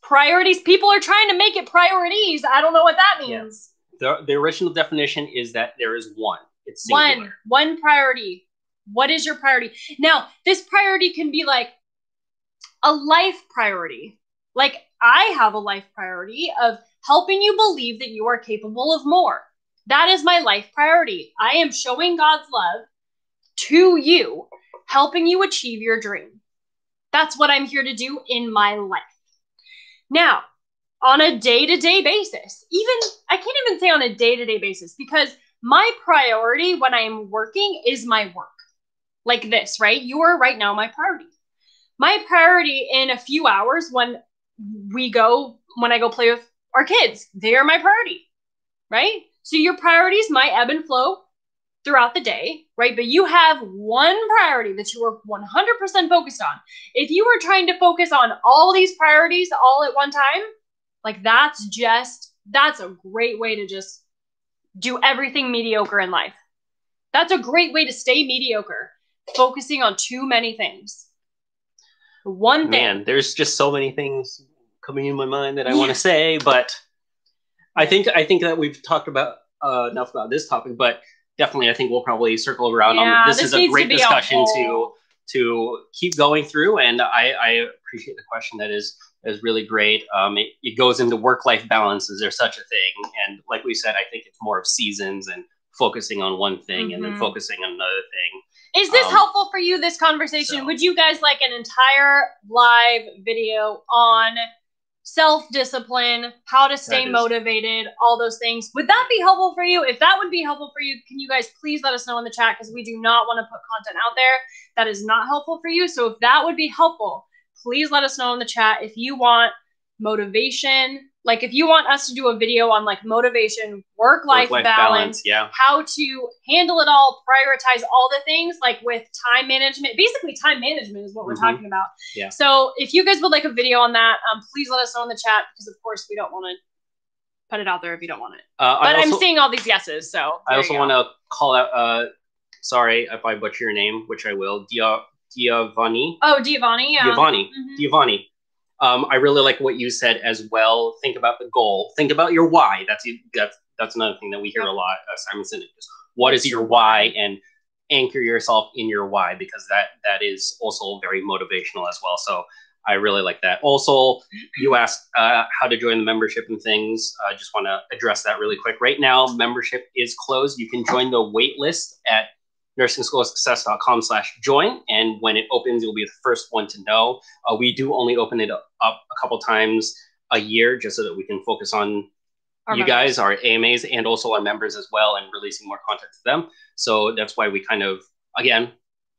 Priorities. People are trying to make it priorities. I don't know what that means. Yeah. The, the original definition is that there is one. It's singular. One. One priority. What is your priority? Now, this priority can be like a life priority. Like I have a life priority of helping you believe that you are capable of more. That is my life priority. I am showing God's love to you, helping you achieve your dream. That's what I'm here to do in my life. Now, on a day to day basis, even I can't even say on a day to day basis because my priority when I am working is my work like this, right? You are right now my priority. My priority in a few hours when we go, when I go play with our kids, they are my priority, right? So your priorities might ebb and flow throughout the day, right? But you have one priority that you are 100% focused on. If you are trying to focus on all these priorities all at one time, like that's just, that's a great way to just do everything mediocre in life. That's a great way to stay mediocre focusing on too many things. One thing. Man, there's just so many things coming in my mind that I want to say, but I think I think that we've talked about uh, enough about this topic, but definitely I think we'll probably circle around Yeah, on this. this is a needs to great a discussion to to keep going through, and I, I appreciate the question. That is is really great. Um, it, it goes into work life balance. Is there such a thing? And like we said, I think it's more of seasons and focusing on one thing and then Mhm. focusing on another thing. Is this Um, helpful for you, this conversation? so- Would you guys like an entire live video on self discipline, how to stay motivated, all those things? Would that be helpful for you? If that would be helpful for you, can you guys please let us know in the chat because we do not want to put content out there that is not helpful for you. So if that would be helpful, please let us know in the chat if you want motivation. Like if you want us to do a video on like motivation, work life Work-life balance, Yeah. how to handle it all, prioritize all the things like with time management. Basically, time management is what we're Mhm. talking about. Yeah. So if you guys would like a video on that, um, please let us know in the chat because of course we don't want to put it out there if you don't want it. Uh, But also, I'm seeing all these yeses, so I also want to call out. Uh, sorry if I butcher your name, which I will. Dia Giovanni. Oh, Giovanni, yeah. Giovanni. Mhm. Giovanni. Um, I really like what you said as well. Think about the goal. Think about your why. That's that's that's another thing that we hear a lot. Uh, Simon Sinek is what is your why and anchor yourself in your why because that that is also very motivational as well. So I really like that. Also, you asked uh, how to join the membership and things. I just want to address that really quick. Right now, membership is closed. You can join the wait list at nursingschoolsuccess.com slash join. And when it opens, you'll be the first one to know. Uh, we do only open it up, up a couple times a year just so that we can focus on Our you members. guys, our AMAs, and also our members as well, and releasing more content to them. So that's why we kind of, again,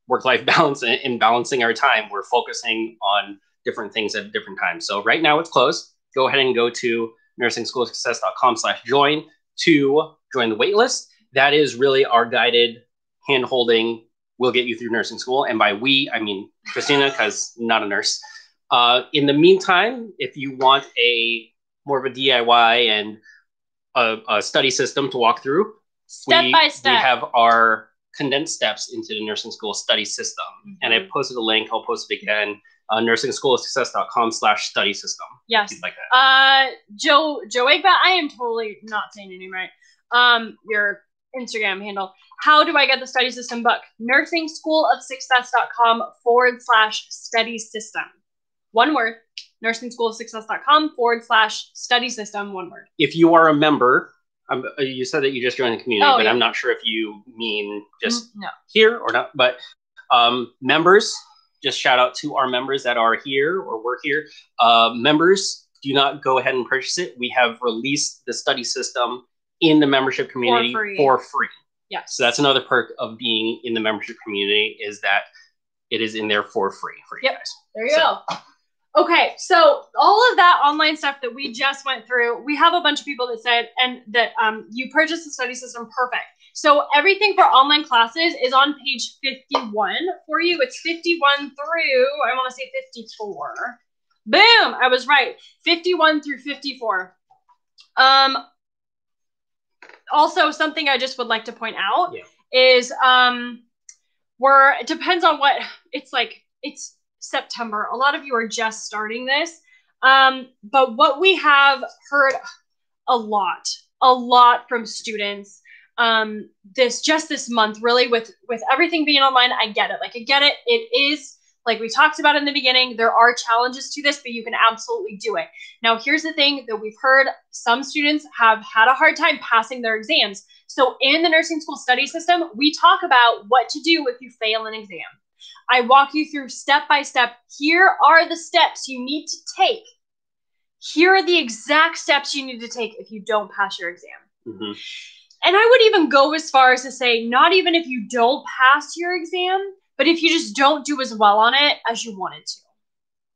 work life (laughs) balance and, and balancing our time. We're focusing on different things at different times. So right now it's closed. Go ahead and go to nursingschoolsuccess.com slash join to join the waitlist. That is really our guided hand holding will get you through nursing school. And by we, I mean Christina, because not a nurse. Uh, in the meantime, if you want a more of a DIY and a, a study system to walk through, Step we, by step. we have our condensed steps into the nursing school study system. And I posted a link. I'll post it again. Uh, nursingschoolsuccess.com slash study system. Yes. like that. Uh, Joe Joe Egba, I am totally not saying your name right. Um, your Instagram handle. How do I get the study system book? Nursingschoolofsuccess.com forward slash study system. One word. Nursingschoolofsuccess.com forward slash study system. One word. If you are a member, um, uh, you said that you just joined the community, Oh, but yeah. I'm not sure if you mean just Mm, no. here or not. But um, members, just shout out to our members that are here or work here. Uh, members, do not go ahead and purchase it. We have released the study system in the membership community free. for free. Yes. So that's another perk of being in the membership community is that it is in there for free for you Yep. guys. There you So- go. Okay, so all of that online stuff that we just went through, we have a bunch of people that said and that um, you purchased the study system perfect. So everything for online classes is on page 51 for you. It's 51 through, I want to say 54. Boom, I was right. 51 through 54. Um also something I just would like to point out Yeah. is um we're it depends on what it's like it's September. A lot of you are just starting this. Um, but what we have heard a lot, a lot from students um this just this month really with with everything being online i get it like i get it it is like we talked about in the beginning there are challenges to this but you can absolutely do it now here's the thing that we've heard some students have had a hard time passing their exams so in the nursing school study system we talk about what to do if you fail an exam I walk you through step by step. Here are the steps you need to take. Here are the exact steps you need to take if you don't pass your exam. Mhm. And I would even go as far as to say, not even if you don't pass your exam, but if you just don't do as well on it as you wanted to.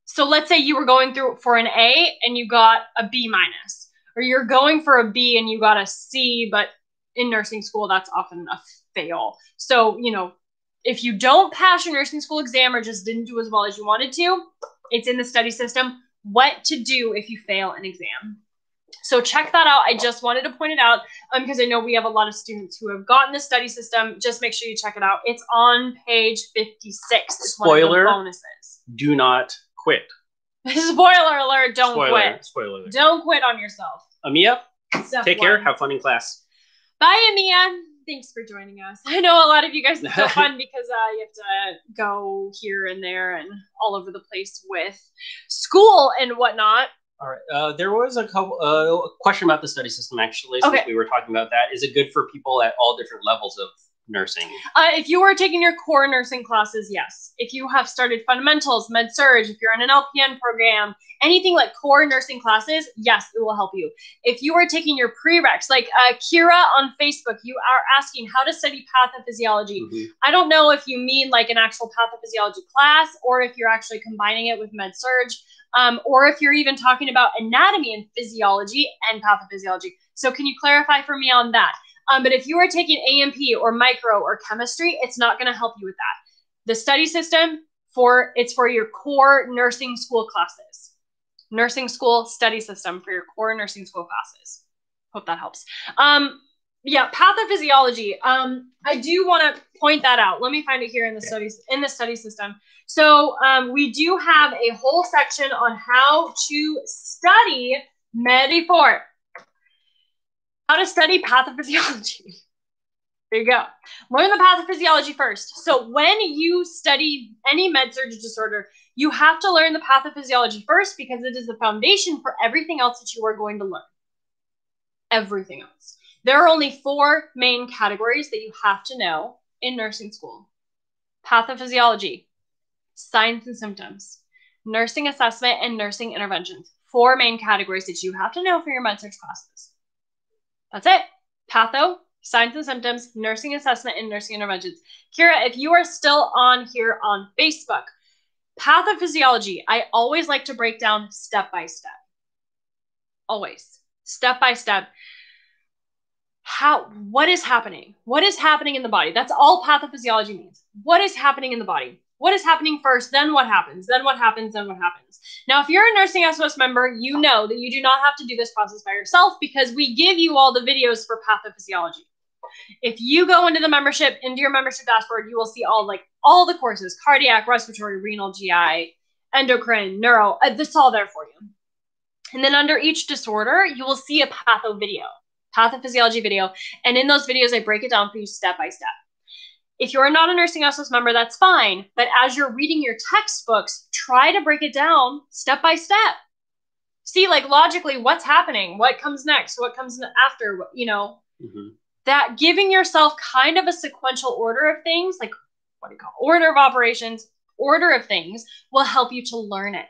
So let's say you were going through for an A and you got a B minus, or you're going for a B and you got a C, but in nursing school, that's often a fail. So, you know, if you don't pass your nursing school exam or just didn't do as well as you wanted to, it's in the study system. What to do if you fail an exam. So check that out. I just wanted to point it out um, because I know we have a lot of students who have gotten the study system. Just make sure you check it out. It's on page 56. It's one of the Spoiler. bonuses. Do not quit. (laughs) Spoiler alert, don't spoiler, quit. Spoiler. alert. Don't quit on yourself. Amia, Step take care. Have fun in class. Bye, Amia. Thanks for joining us. I know a lot of you guys it's (laughs) so fun because uh, you have to go here and there and all over the place with school and whatnot. All right. Uh, there was a couple uh, question about the study system actually. Since Okay. we were talking about that, is it good for people at all different levels of nursing? Uh, if you are taking your core nursing classes, yes. If you have started fundamentals, med surg, if you're in an LPN program, anything like core nursing classes, yes, it will help you. If you are taking your prereqs, like uh, Kira on Facebook, you are asking how to study pathophysiology. Mhm. I don't know if you mean like an actual pathophysiology class or if you're actually combining it with med surg, um, or if you're even talking about anatomy and physiology and pathophysiology. So, can you clarify for me on that? Um, but if you are taking A&P or micro or chemistry, it's not going to help you with that. The study system for it's for your core nursing school classes, nursing school study system for your core nursing school classes. Hope that helps. Um, yeah, pathophysiology. Um, I do want to point that out. Let me find it here in the studies in the study system. So um, we do have a whole section on how to study Medifort. How to study pathophysiology. (laughs) There you go. Learn the pathophysiology first. So when you study any med surg disorder, you have to learn the pathophysiology first because it is the foundation for everything else that you are going to learn. Everything else. There are only four main categories that you have to know in nursing school pathophysiology, signs and symptoms, nursing assessment, and nursing interventions. Four main categories that you have to know for your med surg classes. That's it. Patho, signs and symptoms, nursing assessment, and nursing interventions. Kira, if you are still on here on Facebook, pathophysiology, I always like to break down step by step. Always. Step by step. How what is happening? What is happening in the body? That's all pathophysiology means. What is happening in the body? What is happening first? Then what happens? Then what happens? Then what happens? Now, if you're a nursing SOS member, you know that you do not have to do this process by yourself because we give you all the videos for pathophysiology. If you go into the membership, into your membership dashboard, you will see all like all the courses: cardiac, respiratory, renal, GI, endocrine, neuro. Uh, It's all there for you. And then under each disorder, you will see a patho video, pathophysiology video, and in those videos, I break it down for you step by step. If you're not a nursing SOS member, that's fine. But as you're reading your textbooks, try to break it down step by step. See, like logically, what's happening, what comes next, what comes after, you know, Mhm. that giving yourself kind of a sequential order of things, like what do you call order of operations, order of things, will help you to learn it.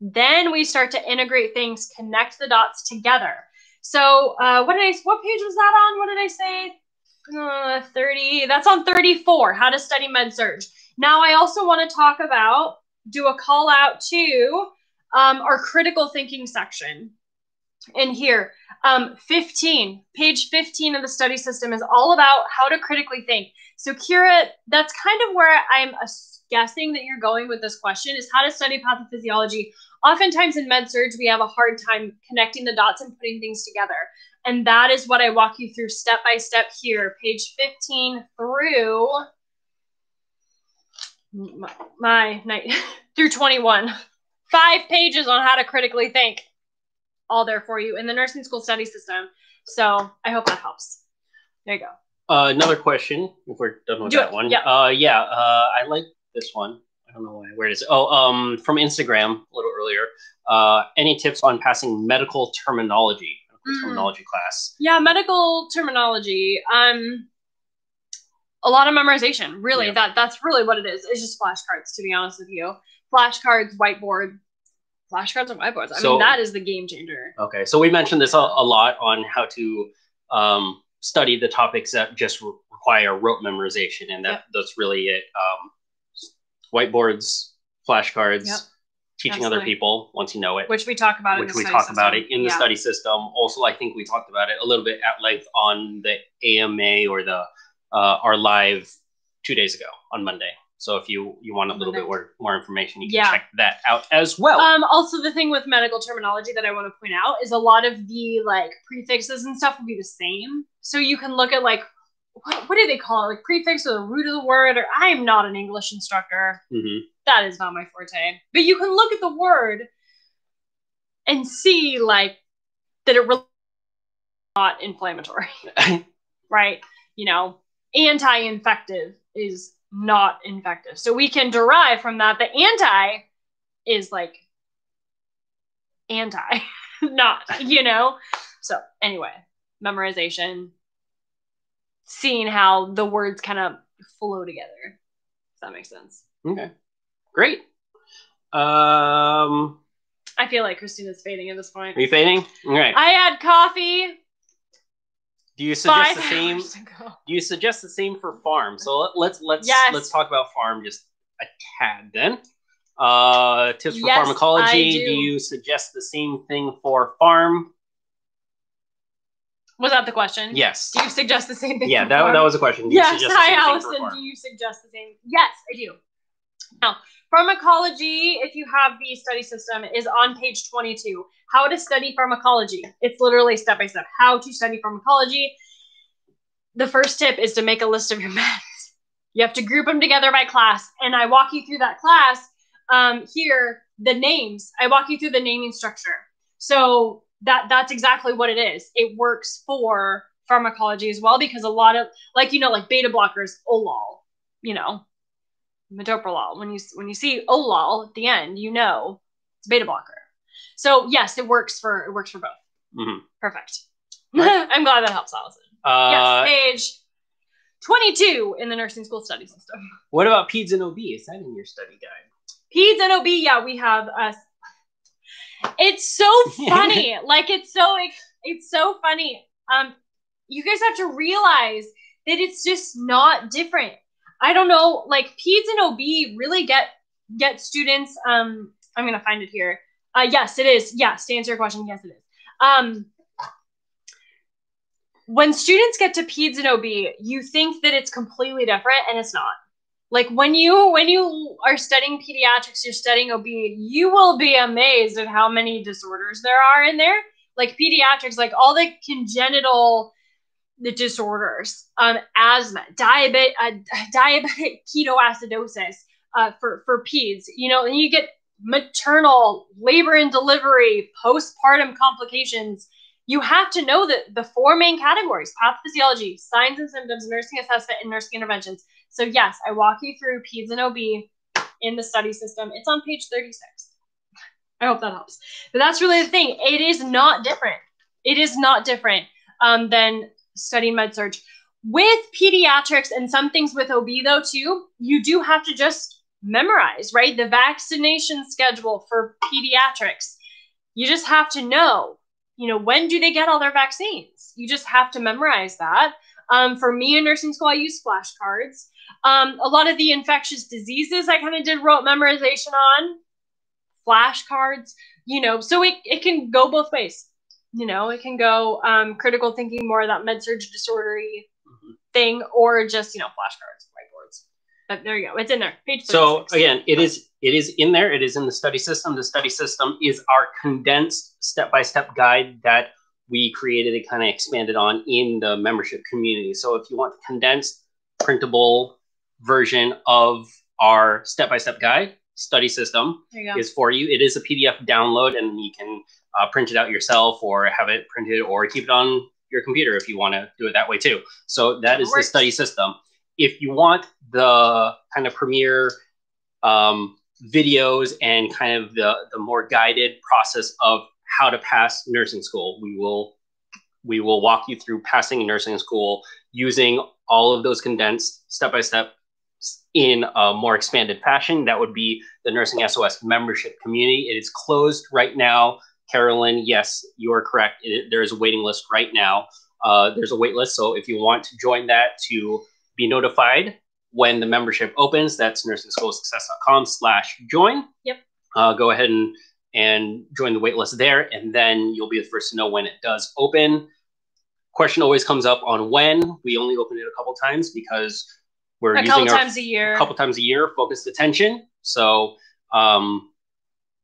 Then we start to integrate things, connect the dots together. So, uh, what did I? What page was that on? What did I say? Uh, 30. That's on 34. How to study med surg. Now, I also want to talk about do a call out to um, our critical thinking section. In here, um, 15, page 15 of the study system is all about how to critically think. So, Kira, that's kind of where I'm guessing that you're going with this question is how to study pathophysiology. Oftentimes in med surg, we have a hard time connecting the dots and putting things together. And that is what I walk you through step by step here, page 15 through my, my night (laughs) through 21. Five pages on how to critically think. All there for you in the nursing school study system. So I hope that helps. There you go. Uh, another question, if we're done with Do that it, one. yeah. Uh, yeah. Uh, I like this one. I don't know why. Where is it? Oh, um, from Instagram a little earlier. Uh, any tips on passing medical terminology, medical Mm. terminology class? Yeah, medical terminology. Um, a lot of memorization. Really, Yeah. that that's really what it is. It's just flashcards, to be honest with you. Flashcards, whiteboard, flashcards and whiteboards. I So- mean, that is the game changer. Okay, so we mentioned this a, a lot on how to um, study the topics that just re- require rote memorization, and that Yep. that's really it. Um, whiteboards, flashcards, Yep. teaching other people once you know it. Which we talk about. in which the we study talk about it system. in the study system. Also, I think we talked about it a little bit at length on the AMA or the uh, our live two days ago on Monday. So if you you want a little bit more more information, you can Yeah. check that out as well. Um, also, the thing with medical terminology that I want to point out is a lot of the like prefixes and stuff will be the same. So you can look at like what, what do they call it? Like prefix or the root of the word? Or I am not an English instructor. hmm That is not my forte. But you can look at the word and see like that it really not inflammatory, (laughs) right? You know, anti-infective is not infective. So we can derive from that the anti is like anti, (laughs) not, you know? So anyway, memorization, seeing how the words kind of flow together. Does that make sense? okay, great. Um, I feel like Christina's fading at this point. are you fading? All right. I had coffee Do you suggest the same? Do you suggest the same for pharm? So let, let's let's Yes. let's talk about pharm just a tad then. Uh, tips for Yes, pharmacology. Do. do. you suggest the same thing for pharm? Was that the question? Yes. Do you suggest the same thing? Yeah, that, that was a question. Do you Yes. Hi, Allison. Do you suggest the same? Yes, I do. Now, pharmacology, if you have the study system, is on page 22. How to study pharmacology. It's literally step by step. How to study pharmacology. The first tip is to make a list of your (laughs) meds. You have to group them together by class. And I walk you through that class um, here, the names. I walk you through the naming structure. So that that's exactly what it is. It works for pharmacology as well because a lot of like you know like beta blockers, olol, you know, metoprolol. When you when you see olol at the end, you know it's beta blocker. So yes, it works for it works for both. Mhm. Perfect. Right. (laughs) I'm glad that helps, Allison. Uh, yes, page 22 in the nursing school study system. What about peds and OB? Is that in your study guide? Peds and OB, yeah, we have us. It's so (laughs) funny. like it's so it's so funny. Um, you guys have to realize that it's just not different. I don't know, like peds and OB really get get students. Um, I'm gonna find it here. Uh, yes, it is. Yes, to answer your question, yes, it is. Um, when students get to peds and OB, you think that it's completely different, and it's not like when you when you are studying pediatrics you're studying ob you will be amazed at how many disorders there are in there. Like pediatrics like all the congenital the disorders um asthma diabetic uh, diabetic (laughs) ketoacidosis uh, for for peds you know and you get maternal labor and delivery postpartum complications. You have to know that the four main categories pathophysiology signs and symptoms nursing assessment and nursing interventions so yes, I walk you through PEDS and OB in the study system. It's on page 36. I hope that helps. But that's really the thing. It is not different. It is not different um, than studying med surg. With pediatrics and some things with OB though too, you do have to just memorize, right? The vaccination schedule for pediatrics. You just have to know, you know, when do they get all their vaccines? You just have to memorize that. Um, for me in nursing school, I use flashcards. Um, a lot of the infectious diseases I kind of did rote memorization on, flashcards, you know, so it, it can go both ways. You know, it can go um, critical thinking, more of that med surg disordery Mhm. thing, or just, you know, flashcards, whiteboards. But there you go. It's in there. Page So 36. again, it is it is in there. It is in the study system. The study system is our condensed step by step guide that we created and kind of expanded on in the membership community. So if you want the condensed printable version of our step by step guide, study system there you go. is for you. It is a PDF download, and you can uh, print it out yourself or have it printed or keep it on your computer if you want to do it that way too. So that is the Works. study system. If you want the kind of premiere um, videos and kind of the, the more guided process of how to pass nursing school, we will we will walk you through passing nursing school using all of those condensed step by step in a more expanded fashion. That would be the Nursing SOS membership community. It is closed right now. Carolyn, yes, you are correct. It, there is a waiting list right now. Uh, there's a wait list. So if you want to join that to be notified when the membership opens, that's nursingschoolsuccess.com slash join. Yep. Uh, go ahead and, and join the wait list there. And then you'll be the first to know when it does open. Question always comes up on when. We only open it a couple times because we're a using couple our times a year. a couple times a year, focused attention. So um,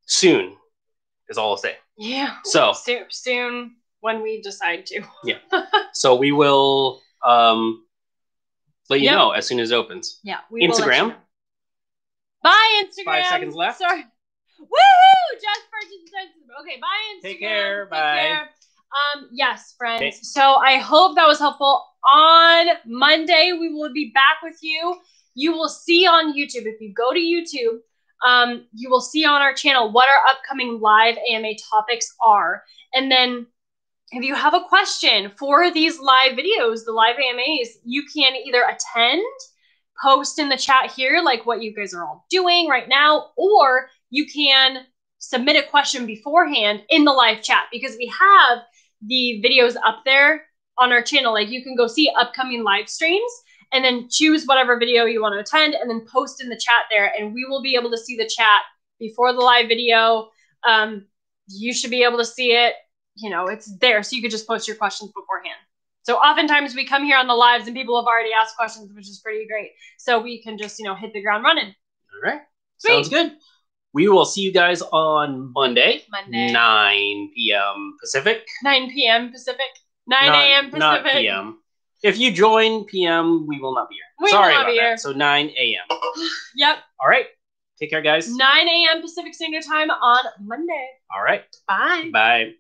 soon is all I'll say. Yeah. So Soon, soon when we decide to. Yeah. (laughs) So we will um, let you Yep. know as soon as it opens. Yeah. We will you Instagram? know. Bye, Instagram. Five seconds left. Sorry. Woohoo! Just purchased Okay, bye, Instagram. Take care. Take Bye. care. Um, yes, friends. Okay. So I hope that was helpful. On Monday, we will be back with you. You will see on YouTube, if you go to YouTube, um, you will see on our channel what our upcoming live AMA topics are. And then if you have a question for these live videos, the live AMAs, you can either attend, post in the chat here, like what you guys are all doing right now, or you can submit a question beforehand in the live chat because we have the videos up there on our channel. Like you can go see upcoming live streams and then choose whatever video you want to attend and then post in the chat there. And we will be able to see the chat before the live video. Um, you should be able to see it. You know, it's there. So you could just post your questions beforehand. So oftentimes we come here on the lives and people have already asked questions, which is pretty great. So we can just, you know, hit the ground running. All right. Sweet. Sounds good. We will see you guys on Monday, Monday. 9 p.m. Pacific. 9 p.m. Pacific. 9 a.m. Pacific. Not p.m. If you join p.m., we will not be here. We will Sorry not about be that. here. So 9 a.m. (sighs) Yep. All right. Take care, guys. 9 a.m. Pacific Standard Time on Monday. All right. Bye. Bye.